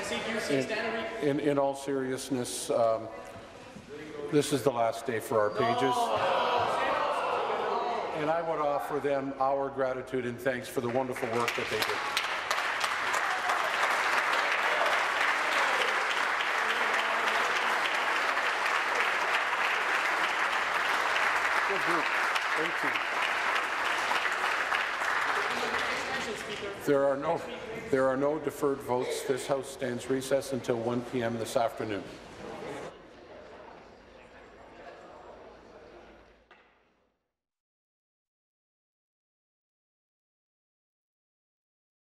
SCQC, stand and read. in, in all seriousness, um, this is the last day for our pages. And I would offer them our gratitude and thanks for the wonderful work that they did. There are no, there are no deferred votes. This House stands recess until 1 p.m. this afternoon.